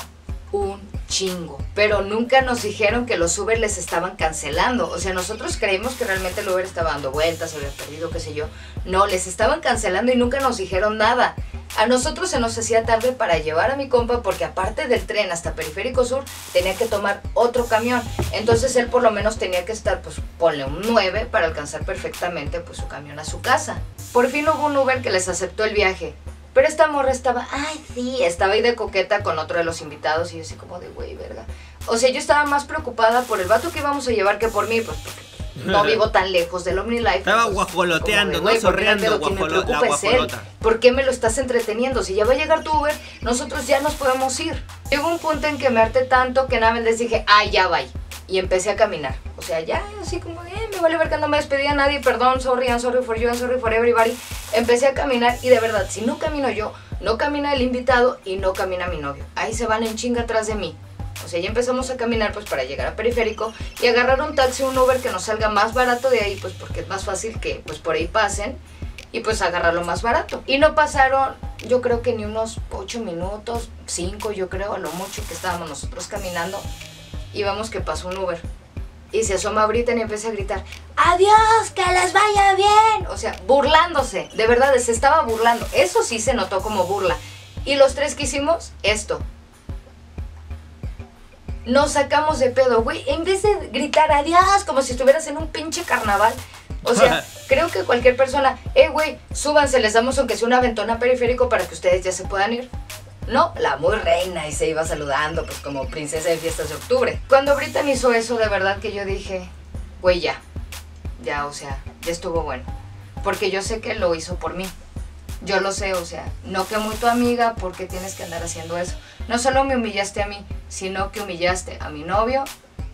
un chingo. Pero nunca nos dijeron que los Uber les estaban cancelando. O sea, nosotros creímos que realmente el Uber estaba dando vueltas, había perdido, qué sé yo. No, les estaban cancelando y nunca nos dijeron nada. A nosotros se nos hacía tarde para llevar a mi compa porque aparte del tren hasta Periférico Sur tenía que tomar otro camión. Entonces él por lo menos tenía que estar, pues ponle un 9 para alcanzar perfectamente pues su camión a su casa. Por fin hubo un Uber que les aceptó el viaje. Pero esta morra estaba, ay, sí, estaba ahí de coqueta con otro de los invitados y yo así como de, güey, verga. O sea, yo estaba más preocupada por el vato que íbamos a llevar que por mí, pues porque no [LAUGHS] vivo tan lejos del OmniLife. Estaba pues, guajoloteando, ¿no? Sorreando guajolo la guajolota. ¿Por qué me lo estás entreteniendo? Si ya va a llegar tu Uber, nosotros ya nos podemos ir. Llegó un punto en que me harté tanto que nada más les dije, ay, ya va. Y empecé a caminar. O sea, ya así como, eh, me vale ver que no me despedía a nadie, perdón, sorry, I'm sorry for you, I'm sorry for everybody. Empecé a caminar y de verdad, si no camino yo, no camina el invitado y no camina mi novio. Ahí se van en chinga atrás de mí. O sea, ya empezamos a caminar pues para llegar a periférico y agarrar un taxi, un Uber que nos salga más barato de ahí, pues porque es más fácil que pues por ahí pasen y pues agarrarlo más barato. Y no pasaron, yo creo que ni unos 8 minutos, 5 yo creo, a lo mucho que estábamos nosotros caminando y vamos que pasó un Uber. Y se asoma Brittany y empieza a gritar, ¡Adiós! ¡Que les vaya bien! O sea, burlándose, de verdad, se estaba burlando. Eso sí se notó como burla. Y los tres que hicimos, esto. Nos sacamos de pedo, güey. En vez de gritar adiós como si estuvieras en un pinche carnaval. O sea, [LAUGHS] creo que cualquier persona, eh, güey, súbanse, les damos aunque sea una ventona periférico para que ustedes ya se puedan ir. No, la muy reina y se iba saludando, pues como princesa de fiestas de octubre. Cuando Britney hizo eso, de verdad que yo dije, güey, ya, ya, o sea, ya estuvo bueno. Porque yo sé que lo hizo por mí. Yo lo sé, o sea, no que muy tu amiga porque tienes que andar haciendo eso. No solo me humillaste a mí, sino que humillaste a mi novio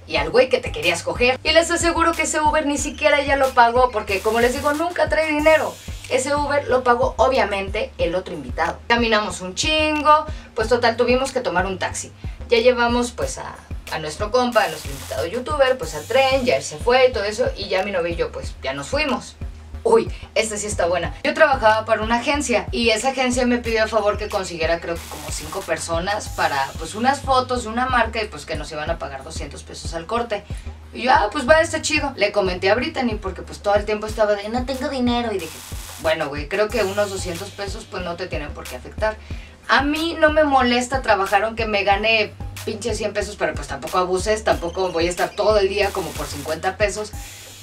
y al güey que te querías coger. Y les aseguro que ese Uber ni siquiera ya lo pagó, porque como les digo, nunca trae dinero. Ese Uber lo pagó obviamente el otro invitado. Caminamos un chingo, pues total tuvimos que tomar un taxi. Ya llevamos pues a, nuestro compa, a nuestro invitado youtuber, pues al tren, ya él se fue y todo eso, y ya mi novio y yo pues ya nos fuimos. Uy, esta sí está buena. Yo trabajaba para una agencia y esa agencia me pidió a favor que consiguiera creo que como cinco personas para pues unas fotos de una marca y pues que nos iban a pagar 200 pesos al corte. Y yo, ah, pues va, está chido. Le comenté a Brittany porque pues todo el tiempo estaba de, no tengo dinero. Y dije, bueno, güey, creo que unos 200 pesos pues no te tienen por qué afectar. A mí no me molesta trabajar aunque me gane pinche 100 pesos, pero pues tampoco abuses, tampoco voy a estar todo el día como por 50 pesos.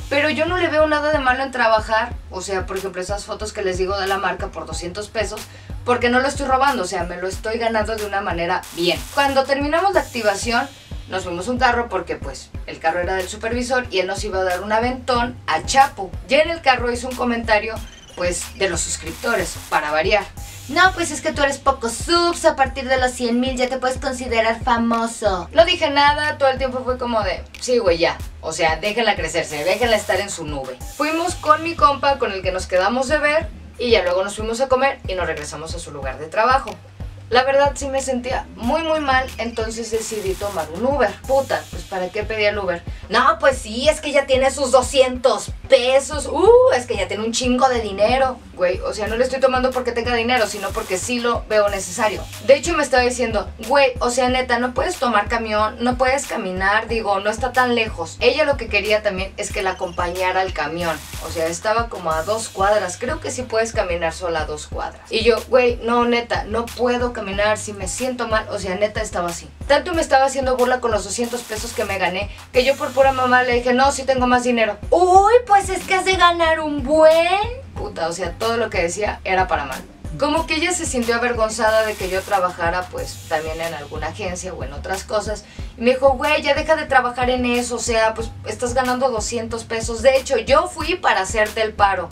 Pero yo no le veo nada de malo en trabajar, o sea, por ejemplo, esas fotos que les digo de la marca por 200 pesos, porque no lo estoy robando, o sea, me lo estoy ganando de una manera bien. Cuando terminamos la activación, nos fuimos un carro porque pues el carro era del supervisor y él nos iba a dar un aventón a Chapo. Ya en el carro hizo un comentario pues de los suscriptores, para variar. No, pues es que tú eres poco subs, a partir de los 100 mil ya te puedes considerar famoso. No dije nada, todo el tiempo fue como de, sí, güey, ya. O sea, déjenla crecerse, déjenla estar en su nube. Fuimos con mi compa, con el que nos quedamos de ver, y ya luego nos fuimos a comer y nos regresamos a su lugar de trabajo. La verdad sí me sentía muy muy mal, entonces decidí tomar un Uber. Puta, pues ¿para qué pedí el Uber? No, pues sí, es que ya tiene sus 200 pesos. Uh, es que ya tiene un chingo de dinero. Güey, o sea, no le estoy tomando porque tenga dinero, sino porque sí lo veo necesario. De hecho, me estaba diciendo, güey, o sea, neta, no puedes tomar camión, no puedes caminar, digo, no está tan lejos. Ella lo que quería también es que la acompañara al camión. O sea, estaba como a dos cuadras. Creo que sí puedes caminar sola a dos cuadras. Y yo, güey, no, neta, no puedo caminar si me siento mal. O sea, neta, estaba así. Tanto me estaba haciendo burla con los 200 pesos que me gané, que yo por pura mamá le dije, no, sí tengo más dinero. Uy, pues es que has de ganar un buen puta, o sea, todo lo que decía era para mal. Como que ella se sintió avergonzada de que yo trabajara pues también en alguna agencia o en otras cosas. Y me dijo, güey, ya deja de trabajar en eso, o sea, pues estás ganando 200 pesos. De hecho, yo fui para hacerte el paro.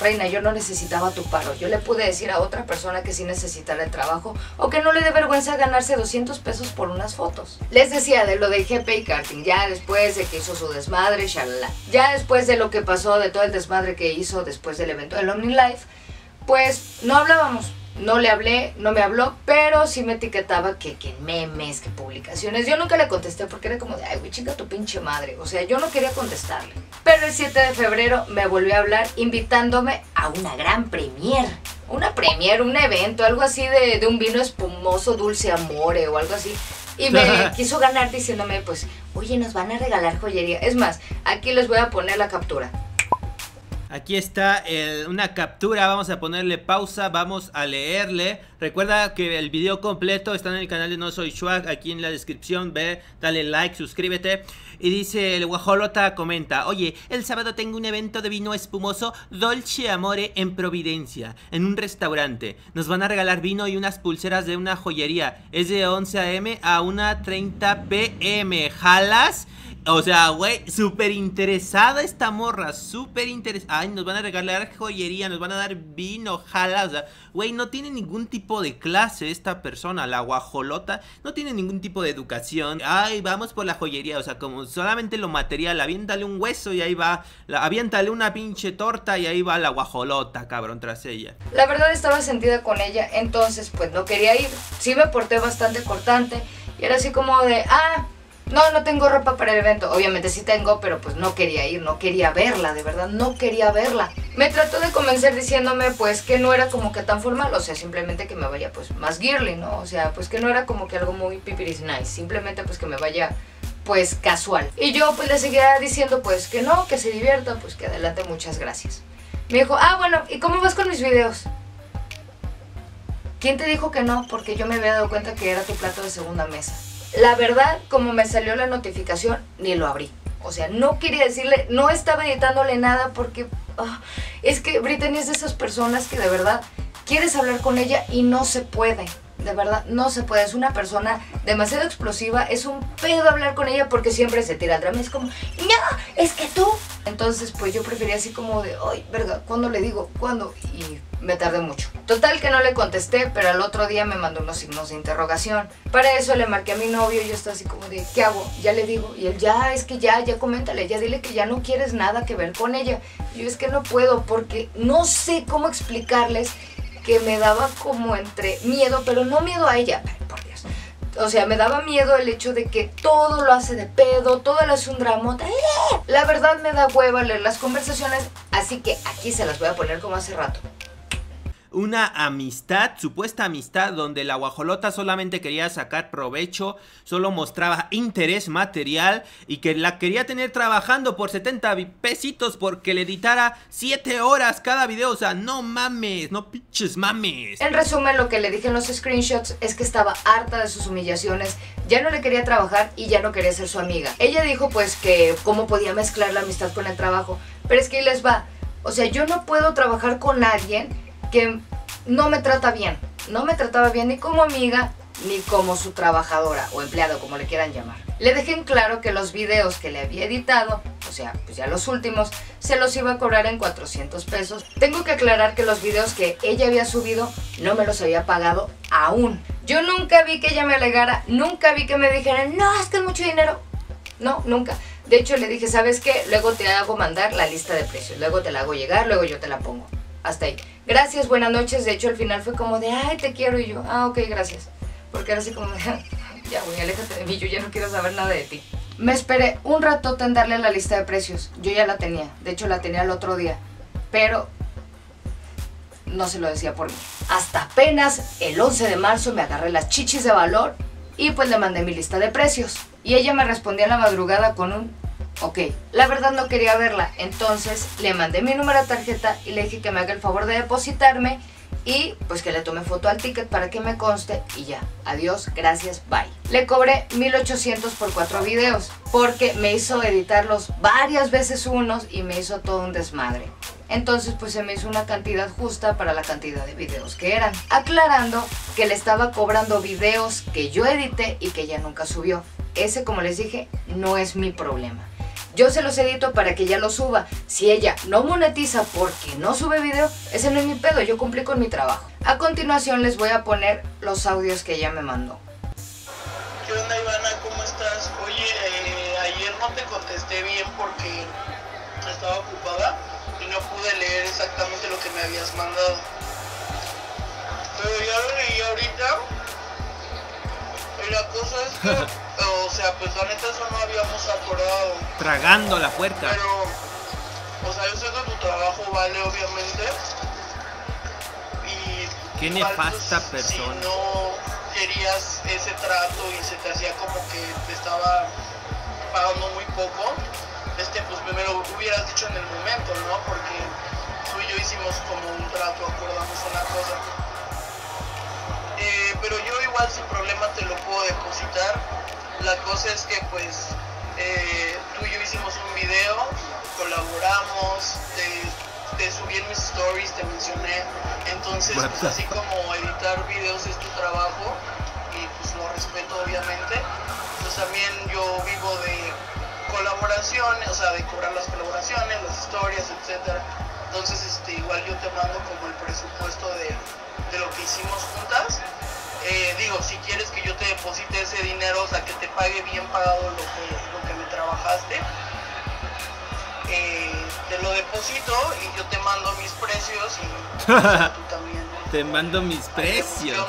Reina, yo no necesitaba tu paro. Yo le pude decir a otra persona que sí necesitara el trabajo o que no le dé vergüenza ganarse 200 pesos por unas fotos. Les decía de lo del GP karting, ya después de que hizo su desmadre, shalala. Ya después de lo que pasó, de todo el desmadre que hizo después del evento del OmniLife, pues no hablábamos no le hablé, no me habló, pero sí me etiquetaba que, que memes, que publicaciones. Yo nunca le contesté porque era como de, ay, güey, chinga tu pinche madre. O sea, yo no quería contestarle. Pero el 7 de febrero me volvió a hablar invitándome a una gran premier. Una premier, un evento, algo así de, de un vino espumoso, dulce amore o algo así. Y me [LAUGHS] quiso ganar diciéndome, pues, oye, nos van a regalar joyería. Es más, aquí les voy a poner la captura. Aquí está una captura, vamos a ponerle pausa, vamos a leerle. Recuerda que el video completo está en el canal de No Soy Schwag, aquí en la descripción, ve, dale like, suscríbete. Y dice el guajolota, comenta, oye, el sábado tengo un evento de vino espumoso Dolce Amore en Providencia, en un restaurante. Nos van a regalar vino y unas pulseras de una joyería. Es de 11 a.m. a 1.30 p.m. ¿Jalas? O sea, güey, súper interesada esta morra, súper interesada. Ay, nos van a regalar joyería, nos van a dar vino, jala. O sea, güey, no tiene ningún tipo de clase esta persona, la guajolota. No tiene ningún tipo de educación. Ay, vamos por la joyería. O sea, como solamente lo material. Aviéntale un hueso y ahí va. aviéntale una pinche torta y ahí va la guajolota, cabrón, tras ella. La verdad estaba sentida con ella, entonces pues no quería ir. Sí me porté bastante cortante. Y era así como de, ah, no, no tengo ropa para el evento. Obviamente sí tengo, pero pues no quería ir, no quería verla, de verdad, no quería verla. Me trató de convencer diciéndome pues que no era como que tan formal, o sea, simplemente que me vaya pues más girly, ¿no? O sea, pues que no era como que algo muy pipiris nice, simplemente pues que me vaya pues casual. Y yo pues le seguía diciendo pues que no, que se divierta, pues que adelante, muchas gracias. Me dijo, ah, bueno, ¿y cómo vas con mis videos? ¿Quién te dijo que no? Porque yo me había dado cuenta que era tu plato de segunda mesa. La verdad, como me salió la notificación, ni lo abrí. O sea, no quería decirle, no estaba editándole nada porque ah, es que Brittany es de esas personas que de verdad quieres hablar con ella y no se puede. De verdad, no se puede. Es una persona demasiado explosiva. Es un pedo hablar con ella porque siempre se tira al drama. Es como, no, es que tú Entonces, pues yo prefería así como de, ay, verga, ¿cuándo le digo? ¿Cuándo? Y me tardé mucho. Total que no le contesté, pero al otro día me mandó unos signos de interrogación. Para eso le marqué a mi novio y yo estaba así como de, ¿qué hago? Ya le digo. Y él, ya, es que ya, ya coméntale, ya dile que ya no quieres nada que ver con ella. Y yo es que no puedo porque no sé cómo explicarles que me daba como entre miedo, pero no miedo a ella. O sea, me daba miedo el hecho de que todo lo hace de pedo, todo lo hace un dramota. La verdad me da hueva leer las conversaciones, así que aquí se las voy a poner como hace rato una amistad, supuesta amistad, donde la guajolota solamente quería sacar provecho, solo mostraba interés material y que la quería tener trabajando por 70 pesitos porque le editara 7 horas cada video. O sea, no mames, no pinches mames. En resumen, lo que le dije en los screenshots es que estaba harta de sus humillaciones, ya no le quería trabajar y ya no quería ser su amiga. Ella dijo pues que cómo podía mezclar la amistad con el trabajo, pero es que ahí les va. O sea, yo no puedo trabajar con alguien que no me trata bien. No me trataba bien ni como amiga ni como su trabajadora o empleado, como le quieran llamar. Le dejé en claro que los videos que le había editado, o sea, pues ya los últimos, se los iba a cobrar en 400 pesos. Tengo que aclarar que los videos que ella había subido no me los había pagado aún. Yo nunca vi que ella me alegara, nunca vi que me dijera, no, es que es mucho dinero. No, nunca. De hecho, le dije, ¿sabes qué? Luego te hago mandar la lista de precios, luego te la hago llegar, luego yo te la pongo hasta ahí. Gracias, buenas noches. De hecho, al final fue como de, ay, te quiero. Y yo, ah, ok, gracias. Porque era así como de, [LAUGHS] ya, güey, aléjate de mí, yo ya no quiero saber nada de ti. Me esperé un rato en darle la lista de precios. Yo ya la tenía. De hecho, la tenía el otro día. Pero no se lo decía por mí. Hasta apenas el 11 de marzo me agarré las chichis de valor y pues le mandé mi lista de precios. Y ella me respondía en la madrugada con un Ok, la verdad no quería verla, entonces le mandé mi número de tarjeta y le dije que me haga el favor de depositarme y pues que le tome foto al ticket para que me conste y ya, adiós, gracias, bye. Le cobré 1800 por cuatro videos porque me hizo editarlos varias veces unos y me hizo todo un desmadre. Entonces pues se me hizo una cantidad justa para la cantidad de videos que eran. Aclarando que le estaba cobrando videos que yo edité y que ella nunca subió. Ese como les dije no es mi problema. Yo se los edito para que ella los suba. Si ella no monetiza porque no sube video, ese no es mi pedo, yo cumplí con mi trabajo. A continuación les voy a poner los audios que ella me mandó. ¿Qué onda Ivana? ¿Cómo estás? Oye, eh, ayer no te contesté bien porque estaba ocupada y no pude leer exactamente lo que me habías mandado. Pero ya lo leí ahorita. Y la cosa es que... [LAUGHS] O sea, pues la neta eso no habíamos acordado. Tragando la puerta. Pero, o sea, yo sé que tu trabajo vale, obviamente. Y. Qué pues, nefasta persona. Si no querías ese trato y se te hacía como que te estaba pagando muy poco, este, pues primero hubieras dicho en el momento, ¿no? Porque tú y yo hicimos como un trato, acordamos una cosa. Eh, pero yo igual sin problema te lo puedo depositar la cosa es que pues eh, tú y yo hicimos un video, colaboramos, te, subí en mis stories, te mencioné, entonces pues así como editar videos es tu trabajo y pues lo respeto obviamente, pues también yo vivo de colaboraciones, o sea, de cobrar las colaboraciones, las historias, etcétera. Entonces, este, igual yo te mando como el presupuesto de, de lo que hicimos juntas eh, digo, si quieres que yo te deposite ese dinero, o sea, que te pague bien pagado lo que, lo que me trabajaste, eh, te lo deposito y yo te mando mis precios y [LAUGHS] tú también. Te mando mis precios.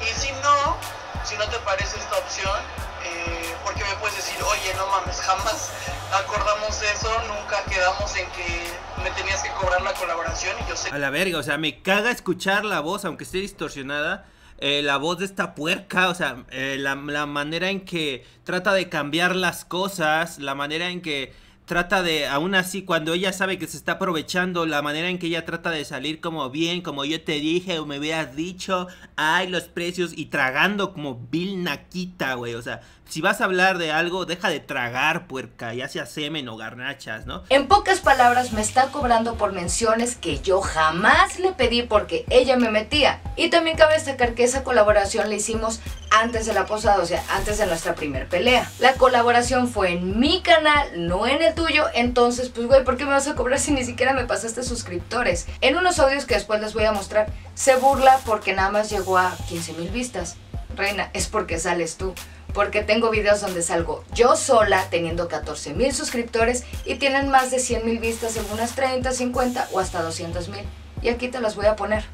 Y si no, si no te parece esta opción, eh, porque me puedes decir, oye, no mames, jamás acordamos eso, nunca quedamos en que me tenías que cobrar la colaboración y yo sé... A la verga, o sea, me caga escuchar la voz, aunque esté distorsionada eh, la voz de esta puerca, o sea, eh, la, la manera en que trata de cambiar las cosas, la manera en que trata de, aún así, cuando ella sabe que se está aprovechando, la manera en que ella trata de salir como bien, como yo te dije o me hubieras dicho, ay, los precios y tragando como Bill Naquita, güey, o sea, si vas a hablar de algo, deja de tragar, puerca, ya sea semen o garnachas, ¿no? En pocas palabras, me está cobrando por menciones que yo jamás le pedí porque ella me metía. Y también cabe destacar que esa colaboración la hicimos antes de la posada, o sea, antes de nuestra primer pelea. La colaboración fue en mi canal, no en el tuyo, entonces, pues, güey, ¿por qué me vas a cobrar si ni siquiera me pasaste suscriptores? En unos audios que después les voy a mostrar, se burla porque nada más llegó a 15 mil vistas. Reina, es porque sales tú porque tengo videos donde salgo yo sola teniendo 14 mil suscriptores y tienen más de 100 mil vistas, algunas 30, 50 o hasta 200 mil. Y aquí te las voy a poner.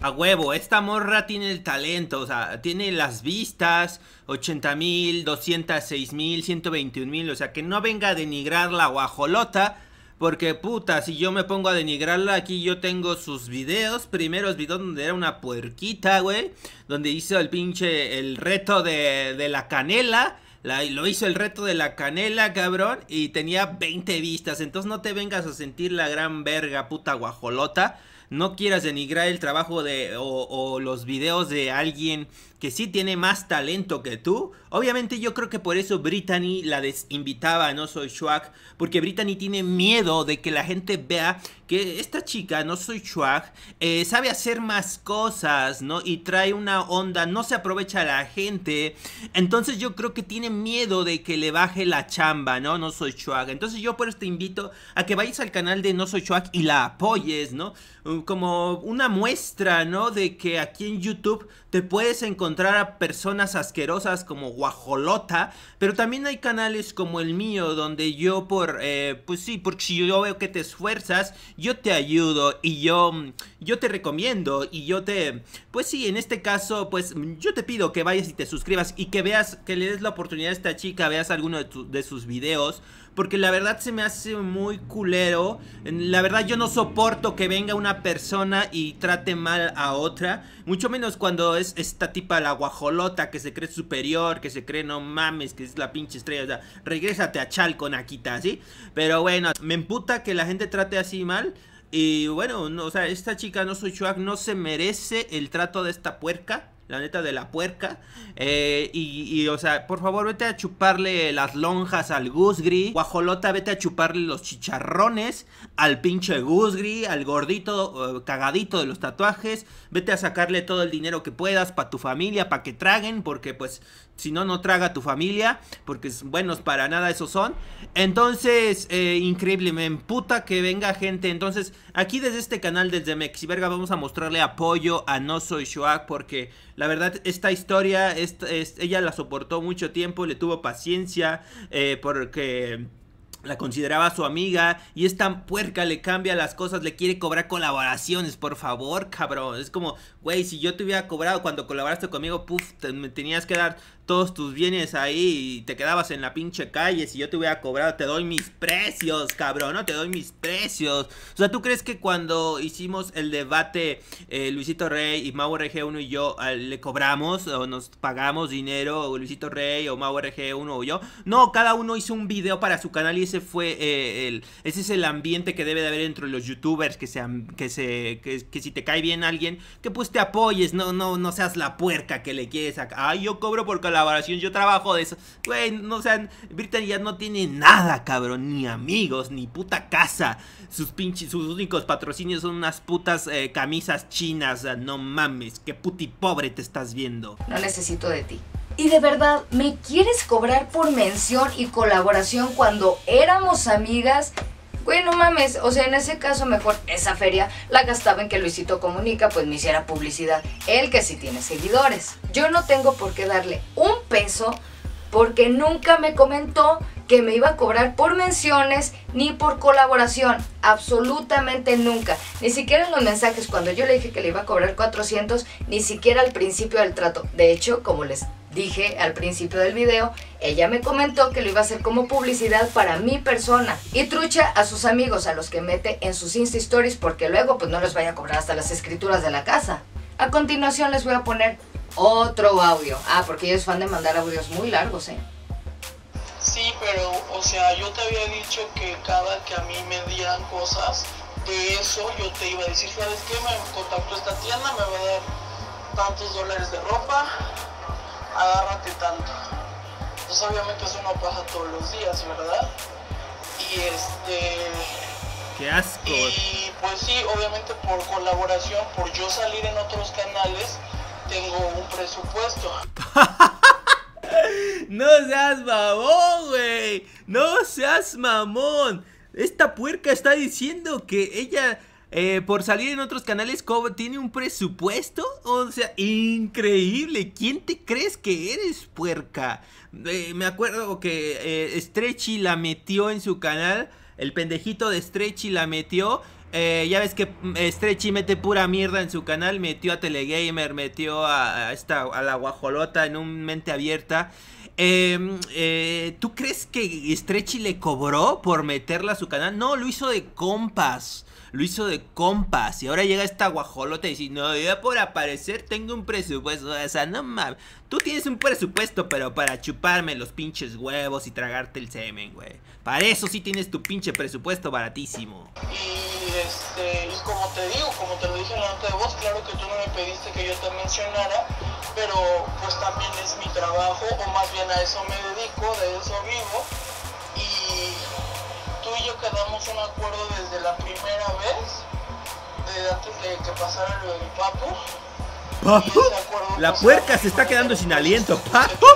A huevo, esta morra tiene el talento, o sea, tiene las vistas, 80 mil, 206 mil, 121 mil, o sea, que no venga a denigrar la guajolota porque puta, si yo me pongo a denigrarla, aquí yo tengo sus videos, primeros videos donde era una puerquita, güey, donde hizo el pinche, el reto de, de la canela. lo hizo el reto de la canela, cabrón, y tenía 20 vistas. Entonces no te vengas a sentir la gran verga, puta guajolota. No quieras denigrar el trabajo de o, o los videos de alguien que sí tiene más talento que tú. Obviamente yo creo que por eso Brittany la desinvitaba a No Soy Schwag, porque Brittany tiene miedo de que la gente vea que esta chica, No Soy Schwag, eh, sabe hacer más cosas, ¿no? Y trae una onda, no se aprovecha la gente. Entonces yo creo que tiene miedo de que le baje la chamba, ¿no? No Soy Schwag. Entonces yo por eso te invito a que vayas al canal de No Soy Schwag y la apoyes, ¿no? Como una muestra, ¿no? De que aquí en YouTube te puedes encontrar a personas asquerosas como Guajolota, pero también hay canales como el mío donde yo por, eh, pues sí, porque si yo veo que te esfuerzas, yo te ayudo y yo, yo te recomiendo y yo te, pues sí, en este caso, pues yo te pido que vayas y te suscribas y que veas, que le des la oportunidad a esta chica, veas alguno de sus videos, porque la verdad se me hace muy culero. La verdad yo no soporto que venga una persona y trate mal a otra. Mucho menos cuando es esta tipa la guajolota que se cree superior, que se cree no mames, que es la pinche estrella. O sea, regrésate a Chalco, Nakita, ¿sí? Pero bueno, me emputa que la gente trate así mal. Y bueno, no, o sea, esta chica no soy Chuac, no se merece el trato de esta puerca la neta de la puerca. Eh, y, o sea, por favor, vete a chuparle las lonjas al Gusgri. Guajolota, vete a chuparle los chicharrones al pinche Gusgri, al gordito eh, cagadito de los tatuajes. Vete a sacarle todo el dinero que puedas para tu familia, para que traguen, porque pues si no, no traga tu familia, porque buenos para nada esos son. Entonces, eh, increíble, me emputa que venga gente. Entonces, aquí desde este canal, desde Mexiverga, vamos a mostrarle apoyo a No Soy Shoak, porque la verdad, esta historia, ella la soportó mucho tiempo, le tuvo paciencia, eh, porque la consideraba su amiga y esta puerca le cambia las cosas, le quiere cobrar colaboraciones, por favor, cabrón. Es como, güey, si yo te hubiera cobrado cuando colaboraste conmigo, puf, me tenías que dar todos tus bienes ahí y te quedabas en la pinche calle. Si yo te hubiera cobrado, te doy mis precios, cabrón, ¿no? Te doy mis precios. O sea, ¿tú crees que cuando hicimos el debate eh, Luisito Rey y Mau RG1 y yo le cobramos o nos pagamos dinero, Luisito Rey o Mau RG1 o yo? No, cada uno hizo un video para su canal y ese fue eh, el. Ese es el ambiente que debe de haber entre los youtubers. Que sean. Que se. Que, si te cae bien alguien, que pues te apoyes. No, no, no seas la puerca que le quieres sacar. Ay, yo cobro por la colaboración, yo trabajo de eso. Güey, no sean, Brittany ya no tiene nada, cabrón, ni amigos, ni puta casa. Sus pinches, sus únicos patrocinios son unas putas eh, camisas chinas, no mames, qué puti pobre te estás viendo. No necesito de ti. Y de verdad, ¿me quieres cobrar por mención y colaboración cuando éramos amigas? Güey, no mames, o sea, en ese caso mejor esa feria la gastaba en que Luisito Comunica pues me hiciera publicidad. Él que sí tiene seguidores. Yo no tengo por qué darle un peso porque nunca me comentó que me iba a cobrar por menciones ni por colaboración. Absolutamente nunca. Ni siquiera en los mensajes cuando yo le dije que le iba a cobrar 400, ni siquiera al principio del trato. De hecho, como les dije al principio del video, ella me comentó que lo iba a hacer como publicidad para mi persona y trucha a sus amigos, a los que mete en sus Insta Stories, porque luego pues no les vaya a cobrar hasta las escrituras de la casa. A continuación les voy a poner otro audio. Ah, porque ellos van de mandar audios muy largos, ¿eh? Sí, pero, o sea, yo te había dicho que cada que a mí me dieran cosas de eso, yo te iba a decir, ¿sabes qué? Me contactó esta tienda, me va a dar tantos dólares de ropa, agárrate tanto. Entonces obviamente eso no pasa todos los días, ¿verdad? Y este... ¡Qué asco! Y pues sí, obviamente por colaboración, por yo salir en otros canales, tengo un presupuesto. [LAUGHS] no seas mamón, güey. No seas mamón. Esta puerca está diciendo que ella eh, por salir en otros canales tiene un presupuesto. O sea, increíble. ¿Quién te crees que eres, puerca? Eh, me acuerdo que eh, Stretchy la metió en su canal. El pendejito de Stretchy la metió. ya ves que mm, Stretchy mete pura mierda en su canal. Metió a Telegamer, metió a, esta, a la guajolota en un mente abierta. Em, ¿Tú crees que Stretchy le cobró por meterla a su canal? No, lo hizo de compas lo hizo de compas. Y ahora llega esta guajolota y dice, no, yo por aparecer tengo un presupuesto. O sea, no mames. Tú tienes un presupuesto, pero para chuparme los pinches huevos y tragarte el semen, güey. Para eso sí tienes tu pinche presupuesto baratísimo. Y este, y como te digo, como te lo dije en la nota de voz, claro que tú no me pediste que yo te mencionara, pero pues también es mi trabajo, o más bien a eso me dedico, de eso vivo. Y tú y yo quedamos un acuerdo desde la primera vez, desde antes de que pasara lo del papu. ¿Papu? La pues, puerca se está quedando sin aliento, papu.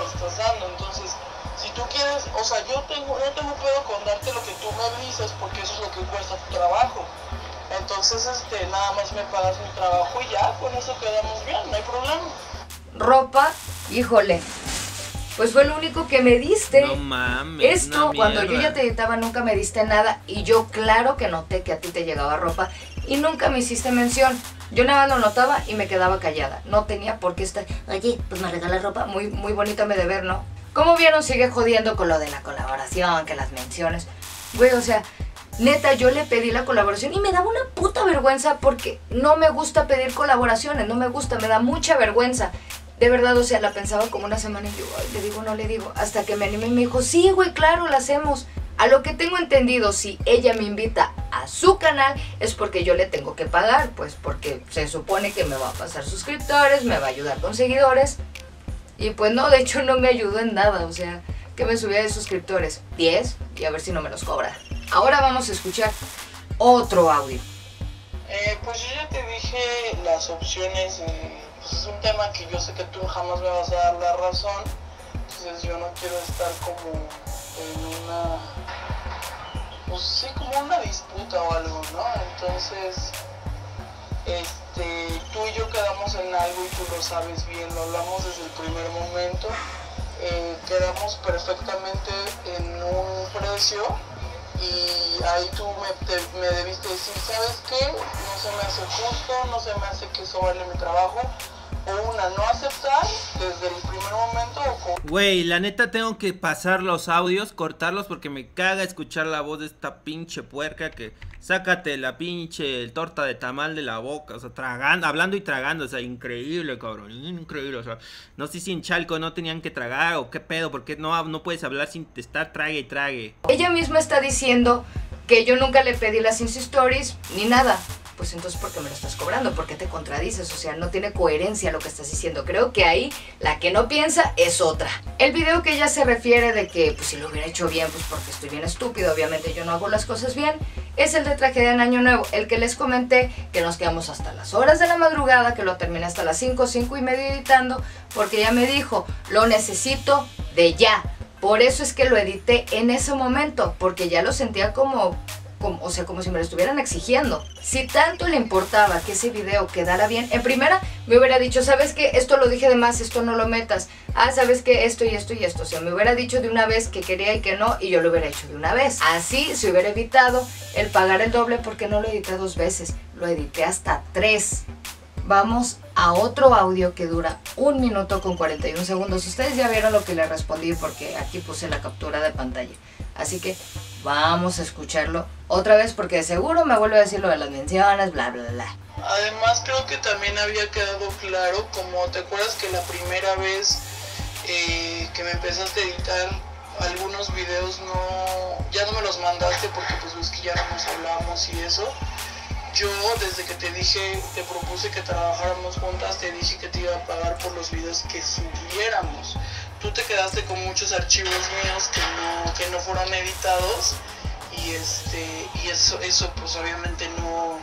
Entonces, si tú quieres, o sea, yo tengo, no tengo pedo con darte lo que tú me dices porque eso es lo que cuesta tu trabajo. Entonces, este, nada más me pagas mi trabajo y ya, con eso quedamos bien, no hay problema. Ropa, híjole, pues fue lo único que me diste. No mames. Esto, cuando yo ya te editaba, nunca me diste nada. Y yo, claro que noté que a ti te llegaba ropa. Y nunca me hiciste mención. Yo nada lo notaba y me quedaba callada. No tenía por qué estar. Oye, pues me regalas ropa. Muy, muy bonita me de ver, ¿no? Como vieron, sigue jodiendo con lo de la colaboración, que las menciones. Güey, o sea, neta, yo le pedí la colaboración y me daba una puta vergüenza porque no me gusta pedir colaboraciones, no me gusta, me da mucha vergüenza. De verdad, o sea, la pensaba como una semana y yo, le digo, no le digo. Hasta que me animé y me dijo, sí, güey, claro, la hacemos. A lo que tengo entendido, si ella me invita a su canal, es porque yo le tengo que pagar, pues porque se supone que me va a pasar suscriptores, me va a ayudar con seguidores. Y pues no, de hecho no me ayudó en nada, o sea, que me subía de suscriptores 10 y a ver si no me los cobra. Ahora vamos a escuchar otro audio. Eh, pues yo ya te dije las opciones es un tema que yo sé que tú jamás me vas a dar la razón, entonces yo no quiero estar como en una, pues sí, como una disputa o algo, ¿no? Entonces, este, tú y yo quedamos en algo y tú lo sabes bien, lo hablamos desde el primer momento, eh, quedamos perfectamente en un precio y ahí tú me, me, debiste decir, ¿sabes qué? No se me hace justo, no se me hace que eso vale mi trabajo, o una no aceptar desde el primer momento o Güey, la neta tengo que pasar los audios, cortarlos porque me caga escuchar la voz de esta pinche puerca que sácate la pinche torta de tamal de la boca, o sea, tragando, hablando y tragando, o sea, increíble, cabrón, increíble, o sea, no sé si en Chalco no tenían que tragar o qué pedo, porque no, no puedes hablar sin estar trague y trague. Ella misma está diciendo que yo nunca le pedí las Insta Stories ni nada pues entonces ¿por qué me lo estás cobrando? ¿Por qué te contradices? O sea, no tiene coherencia lo que estás diciendo. Creo que ahí la que no piensa es otra. El video que ella se refiere de que pues si lo hubiera hecho bien, pues porque estoy bien estúpido, obviamente yo no hago las cosas bien, es el de tragedia en Año Nuevo, el que les comenté que nos quedamos hasta las horas de la madrugada, que lo terminé hasta las 5, 5 y media editando, porque ella me dijo, lo necesito de ya. Por eso es que lo edité en ese momento, porque ya lo sentía como o sea, como si me lo estuvieran exigiendo. Si tanto le importaba que ese video quedara bien, en primera me hubiera dicho, ¿sabes qué? Esto lo dije de más, esto no lo metas. Ah, ¿sabes qué? Esto y esto y esto. O sea, me hubiera dicho de una vez que quería y que no, y yo lo hubiera hecho de una vez. Así se hubiera evitado el pagar el doble porque no lo edité dos veces, lo edité hasta tres. Vamos a otro audio que dura un minuto con 41 segundos. Ustedes ya vieron lo que le respondí porque aquí puse la captura de pantalla. Así que vamos a escucharlo otra vez porque seguro me vuelve a decir lo de las menciones, bla, bla, bla. Además creo que también había quedado claro, como te acuerdas que la primera vez eh, que me empezaste a editar algunos videos no, ya no me los mandaste porque pues ves que ya no nos hablábamos y eso. Yo desde que te dije, te propuse que trabajáramos juntas, te dije que te iba a pagar por los videos que subiéramos tú te quedaste con muchos archivos míos que no, que no fueron editados y este y eso eso pues obviamente no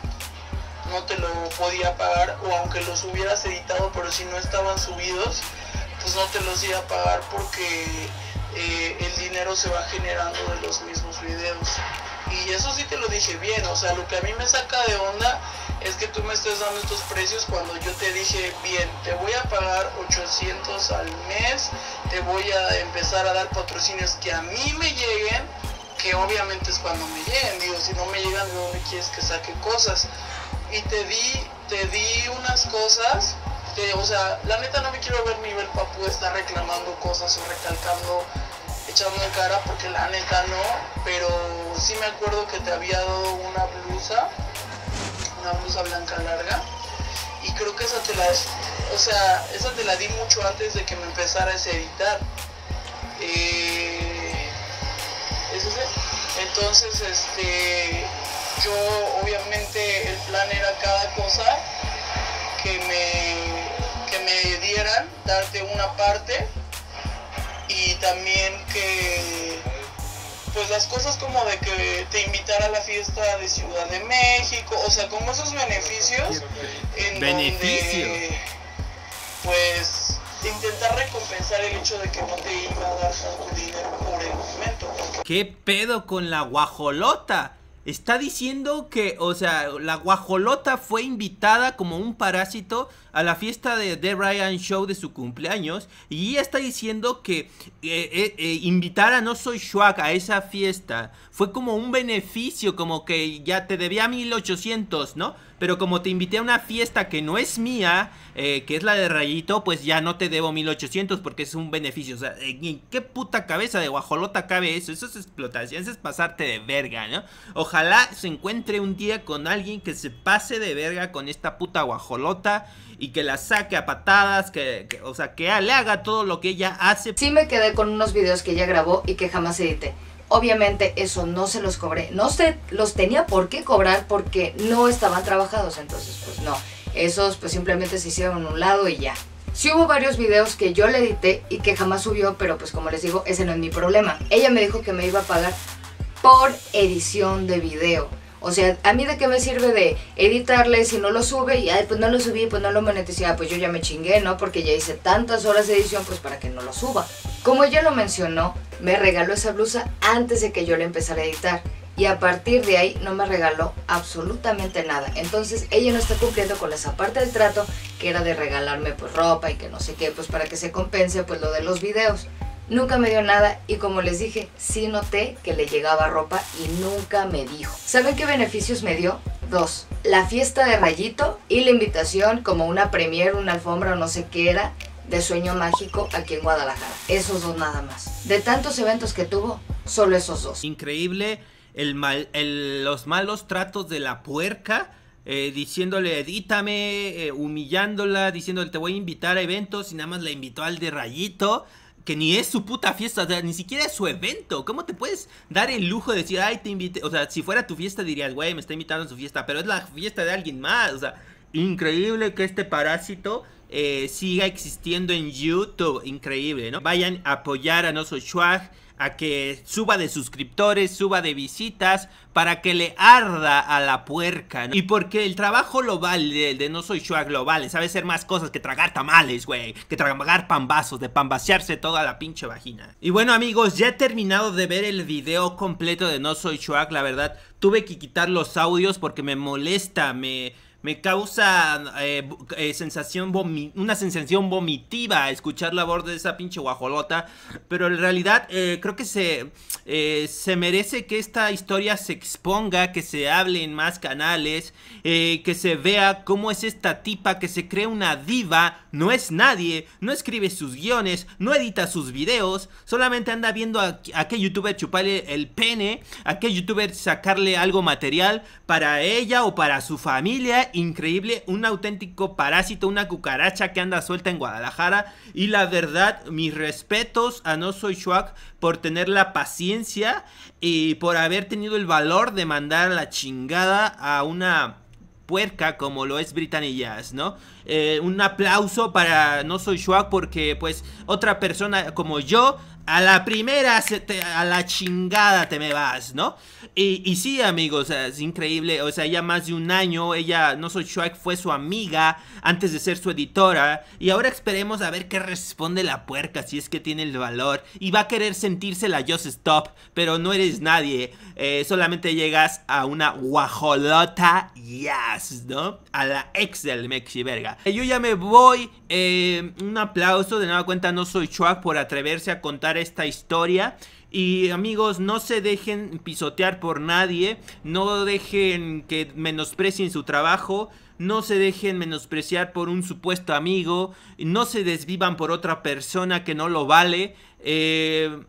no te lo podía pagar o aunque los hubieras editado pero si no estaban subidos pues no te los iba a pagar porque eh, el dinero se va generando de los mismos videos. Y eso sí te lo dije bien o sea lo que a mí me saca de onda es que tú me estés dando estos precios cuando yo te dije bien te voy a pagar 800 al mes te voy a empezar a dar patrocinios que a mí me lleguen que obviamente es cuando me lleguen, digo, si no me llegan, ¿de dónde quieres que saque cosas? Y te di, te di unas cosas, que, o sea, la neta no me quiero ver nivel papu estar reclamando cosas o recalcando, echando cara, porque la neta no, pero sí me acuerdo que te había dado una blusa, una blusa blanca larga, y creo que esa te la, o sea, esa te la di mucho antes de que me empezara a editar. Eh, entonces, este, yo obviamente el plan era cada cosa que me, que me dieran, darte una parte y también que pues las cosas como de que te invitara a la fiesta de Ciudad de México, o sea, como esos beneficios en donde pues intentar recompensar el hecho de que no te iba a dar tanto dinero por el momento. ¿Qué pedo con la guajolota? Está diciendo que, o sea, la guajolota fue invitada como un parásito a la fiesta de The Ryan Show de su cumpleaños y ella está diciendo que eh, eh, eh, invitar a No Soy Schwag a esa fiesta fue como un beneficio, como que ya te debía 1800, ¿no? Pero como te invité a una fiesta que no es mía, que es la de Rayito, pues ya no te debo 1800 porque es un beneficio. O sea, ¿en qué puta cabeza de guajolota cabe eso? Eso es explotación, es pasarte de verga, ¿no? Ojalá se encuentre un día con alguien que se pase de verga con esta puta guajolota y que la saque a patadas, que, o sea, que le haga todo lo que ella hace. Sí me quedé con unos videos que ella grabó y que jamás edité. Obviamente eso no se los cobré, no se los tenía por qué cobrar porque no estaban trabajados, entonces pues no, esos pues simplemente se hicieron un lado y ya. Sí hubo varios videos que yo le edité y que jamás subió, pero pues como les digo, ese no es mi problema. Ella me dijo que me iba a pagar por edición de video. O sea, ¿a mí de qué me sirve de editarle si no lo sube y ay, pues no lo subí, pues no lo monetizé? Ah, pues yo ya me chingué, ¿no? Porque ya hice tantas horas de edición, pues para que no lo suba. Como ella lo mencionó, me regaló esa blusa antes de que yo le empezara a editar. Y a partir de ahí no me regaló absolutamente nada. Entonces ella no está cumpliendo con esa parte del trato que era de regalarme pues ropa y que no sé qué, pues para que se compense pues lo de los videos. Nunca me dio nada y como les dije, sí noté que le llegaba ropa y nunca me dijo. ¿Saben qué beneficios me dio? Dos. La fiesta de Rayito y la invitación como una premier, una alfombra o no sé qué era de Sueño Mágico aquí en Guadalajara. Esos dos nada más. De tantos eventos que tuvo, solo esos dos. Increíble el mal, los malos tratos de la puerca. Eh, diciéndole edítame, eh, humillándola, diciéndole te voy a invitar a eventos y nada más la invitó al de Rayito que ni es su puta fiesta, o sea, ni siquiera es su evento. ¿Cómo te puedes dar el lujo de decir, ay, te invité? O sea, si fuera tu fiesta dirías, güey, me está invitando a su fiesta, pero es la fiesta de alguien más. O sea, increíble que este parásito eh, siga existiendo en YouTube. Increíble, ¿no? Vayan a apoyar a Noso Schwag a que suba de suscriptores, suba de visitas, para que le arda a la puerca, Y porque el trabajo lo vale, el de No Soy Shua lo vale, sabe hacer más cosas que tragar tamales, güey, que tragar pambazos, de pambasearse toda la pinche vagina. Y bueno amigos, ya he terminado de ver el video completo de No Soy Shuag, la verdad, tuve que quitar los audios porque me molesta, me me causa eh, eh, sensación una sensación vomitiva escuchar la voz de esa pinche guajolota. Pero en realidad eh, creo que se, se merece que esta historia se exponga, que se hable en más canales, que se vea cómo es esta tipa que se cree una diva, no es nadie, no escribe sus guiones, no edita sus videos, solamente anda viendo a, qué youtuber chuparle el pene, a qué youtuber sacarle algo material para ella o para su familia increíble, un auténtico parásito, una cucaracha que anda suelta en Guadalajara. Y la verdad, mis respetos a No Soy Schwag por tener la paciencia y por haber tenido el valor de mandar a la chingada a una puerca como lo es Brittany Jazz, ¿no? Eh, un aplauso para No Soy Schwag porque pues otra persona como yo a la primera, a la chingada te me vas, ¿no? Y, y sí, amigos, es increíble. O sea, ya más de un año, ella, no soy Shrek, fue su amiga antes de ser su editora. Y ahora esperemos a ver qué responde la puerca, si es que tiene el valor. Y va a querer sentirse la Just Stop, pero no eres nadie. Eh, solamente llegas a una guajolota, yes, ¿no? A la ex del Mexi, verga. Yo ya me voy. Eh, un aplauso, de nueva cuenta, no soy Shrek por atreverse a contar esta historia. Y amigos, no se dejen pisotear por nadie, no dejen que menosprecien su trabajo, no se dejen menospreciar por un supuesto amigo, no se desvivan por otra persona que no lo vale. Eh,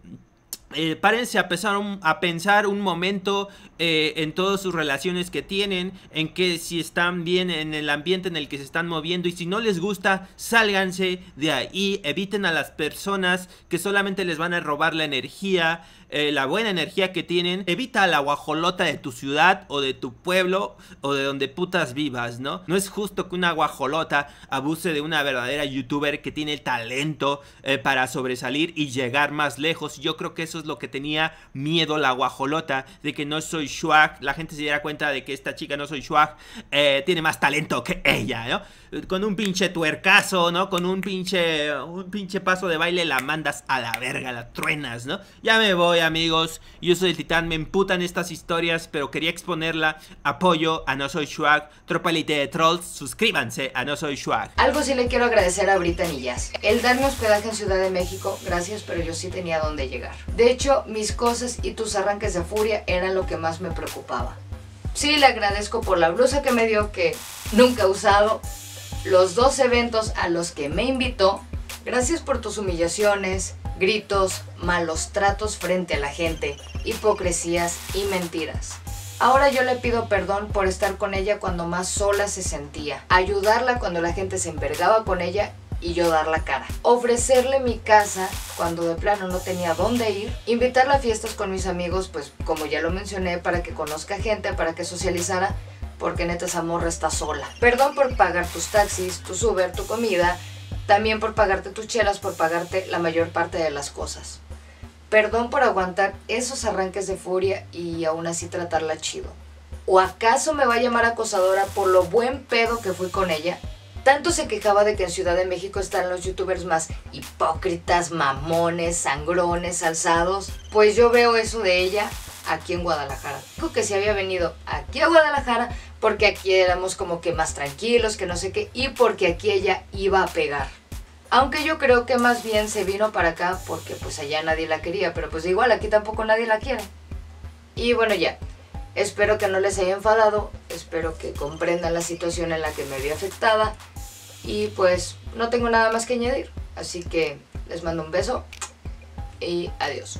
eh, párense a pensar, un, a pensar un momento eh, en todas sus relaciones que tienen, en que si están bien en el ambiente en el que se están moviendo y si no les gusta, sálganse de ahí, eviten a las personas que solamente les van a robar la energía, eh, la buena energía que tienen, evita la guajolota de tu ciudad o de tu pueblo o de donde putas vivas, ¿no? No es justo que una guajolota abuse de una verdadera youtuber que tiene el talento eh, para sobresalir y llegar más lejos. Yo creo que eso es lo que tenía miedo la guajolota, de que no soy Shuag, la gente se diera cuenta de que esta chica no soy Shuag, eh, tiene más talento que ella, ¿no? Con un pinche tuercazo, ¿no? Con un pinche, un pinche paso de baile la mandas a la verga, la truenas, ¿no? Ya me voy amigos, yo soy el titán, me emputan estas historias, pero quería exponerla. Apoyo a No Soy Schwag, tropa elite de trolls, suscríbanse a No Soy Schwag. Algo sí le quiero agradecer a Britanillas. El darme hospedaje en Ciudad de México, gracias, pero yo sí tenía dónde llegar. De hecho, mis cosas y tus arranques de furia eran lo que más me preocupaba. Sí, le agradezco por la blusa que me dio, que nunca he usado, los dos eventos a los que me invitó, gracias por tus humillaciones, gritos, malos tratos frente a la gente, hipocresías y mentiras. Ahora yo le pido perdón por estar con ella cuando más sola se sentía, ayudarla cuando la gente se envergaba con ella y yo dar la cara. Ofrecerle mi casa cuando de plano no tenía dónde ir. Invitarla a fiestas con mis amigos, pues como ya lo mencioné, para que conozca gente, para que socializara, porque neta esa morra está sola. Perdón por pagar tus taxis, tu Uber, tu comida, también por pagarte tus chelas, por pagarte la mayor parte de las cosas. Perdón por aguantar esos arranques de furia y aún así tratarla chido. ¿O acaso me va a llamar acosadora por lo buen pedo que fui con ella? Tanto se quejaba de que en Ciudad de México están los youtubers más hipócritas, mamones, sangrones, alzados. Pues yo veo eso de ella aquí en Guadalajara. Dijo que se había venido aquí a Guadalajara porque aquí éramos como que más tranquilos, que no sé qué, y porque aquí ella iba a pegar. Aunque yo creo que más bien se vino para acá porque pues allá nadie la quería, pero pues igual aquí tampoco nadie la quiere. Y bueno ya, espero que no les haya enfadado, espero que comprendan la situación en la que me vi afectada y pues no tengo nada más que añadir. Así que les mando un beso y adiós.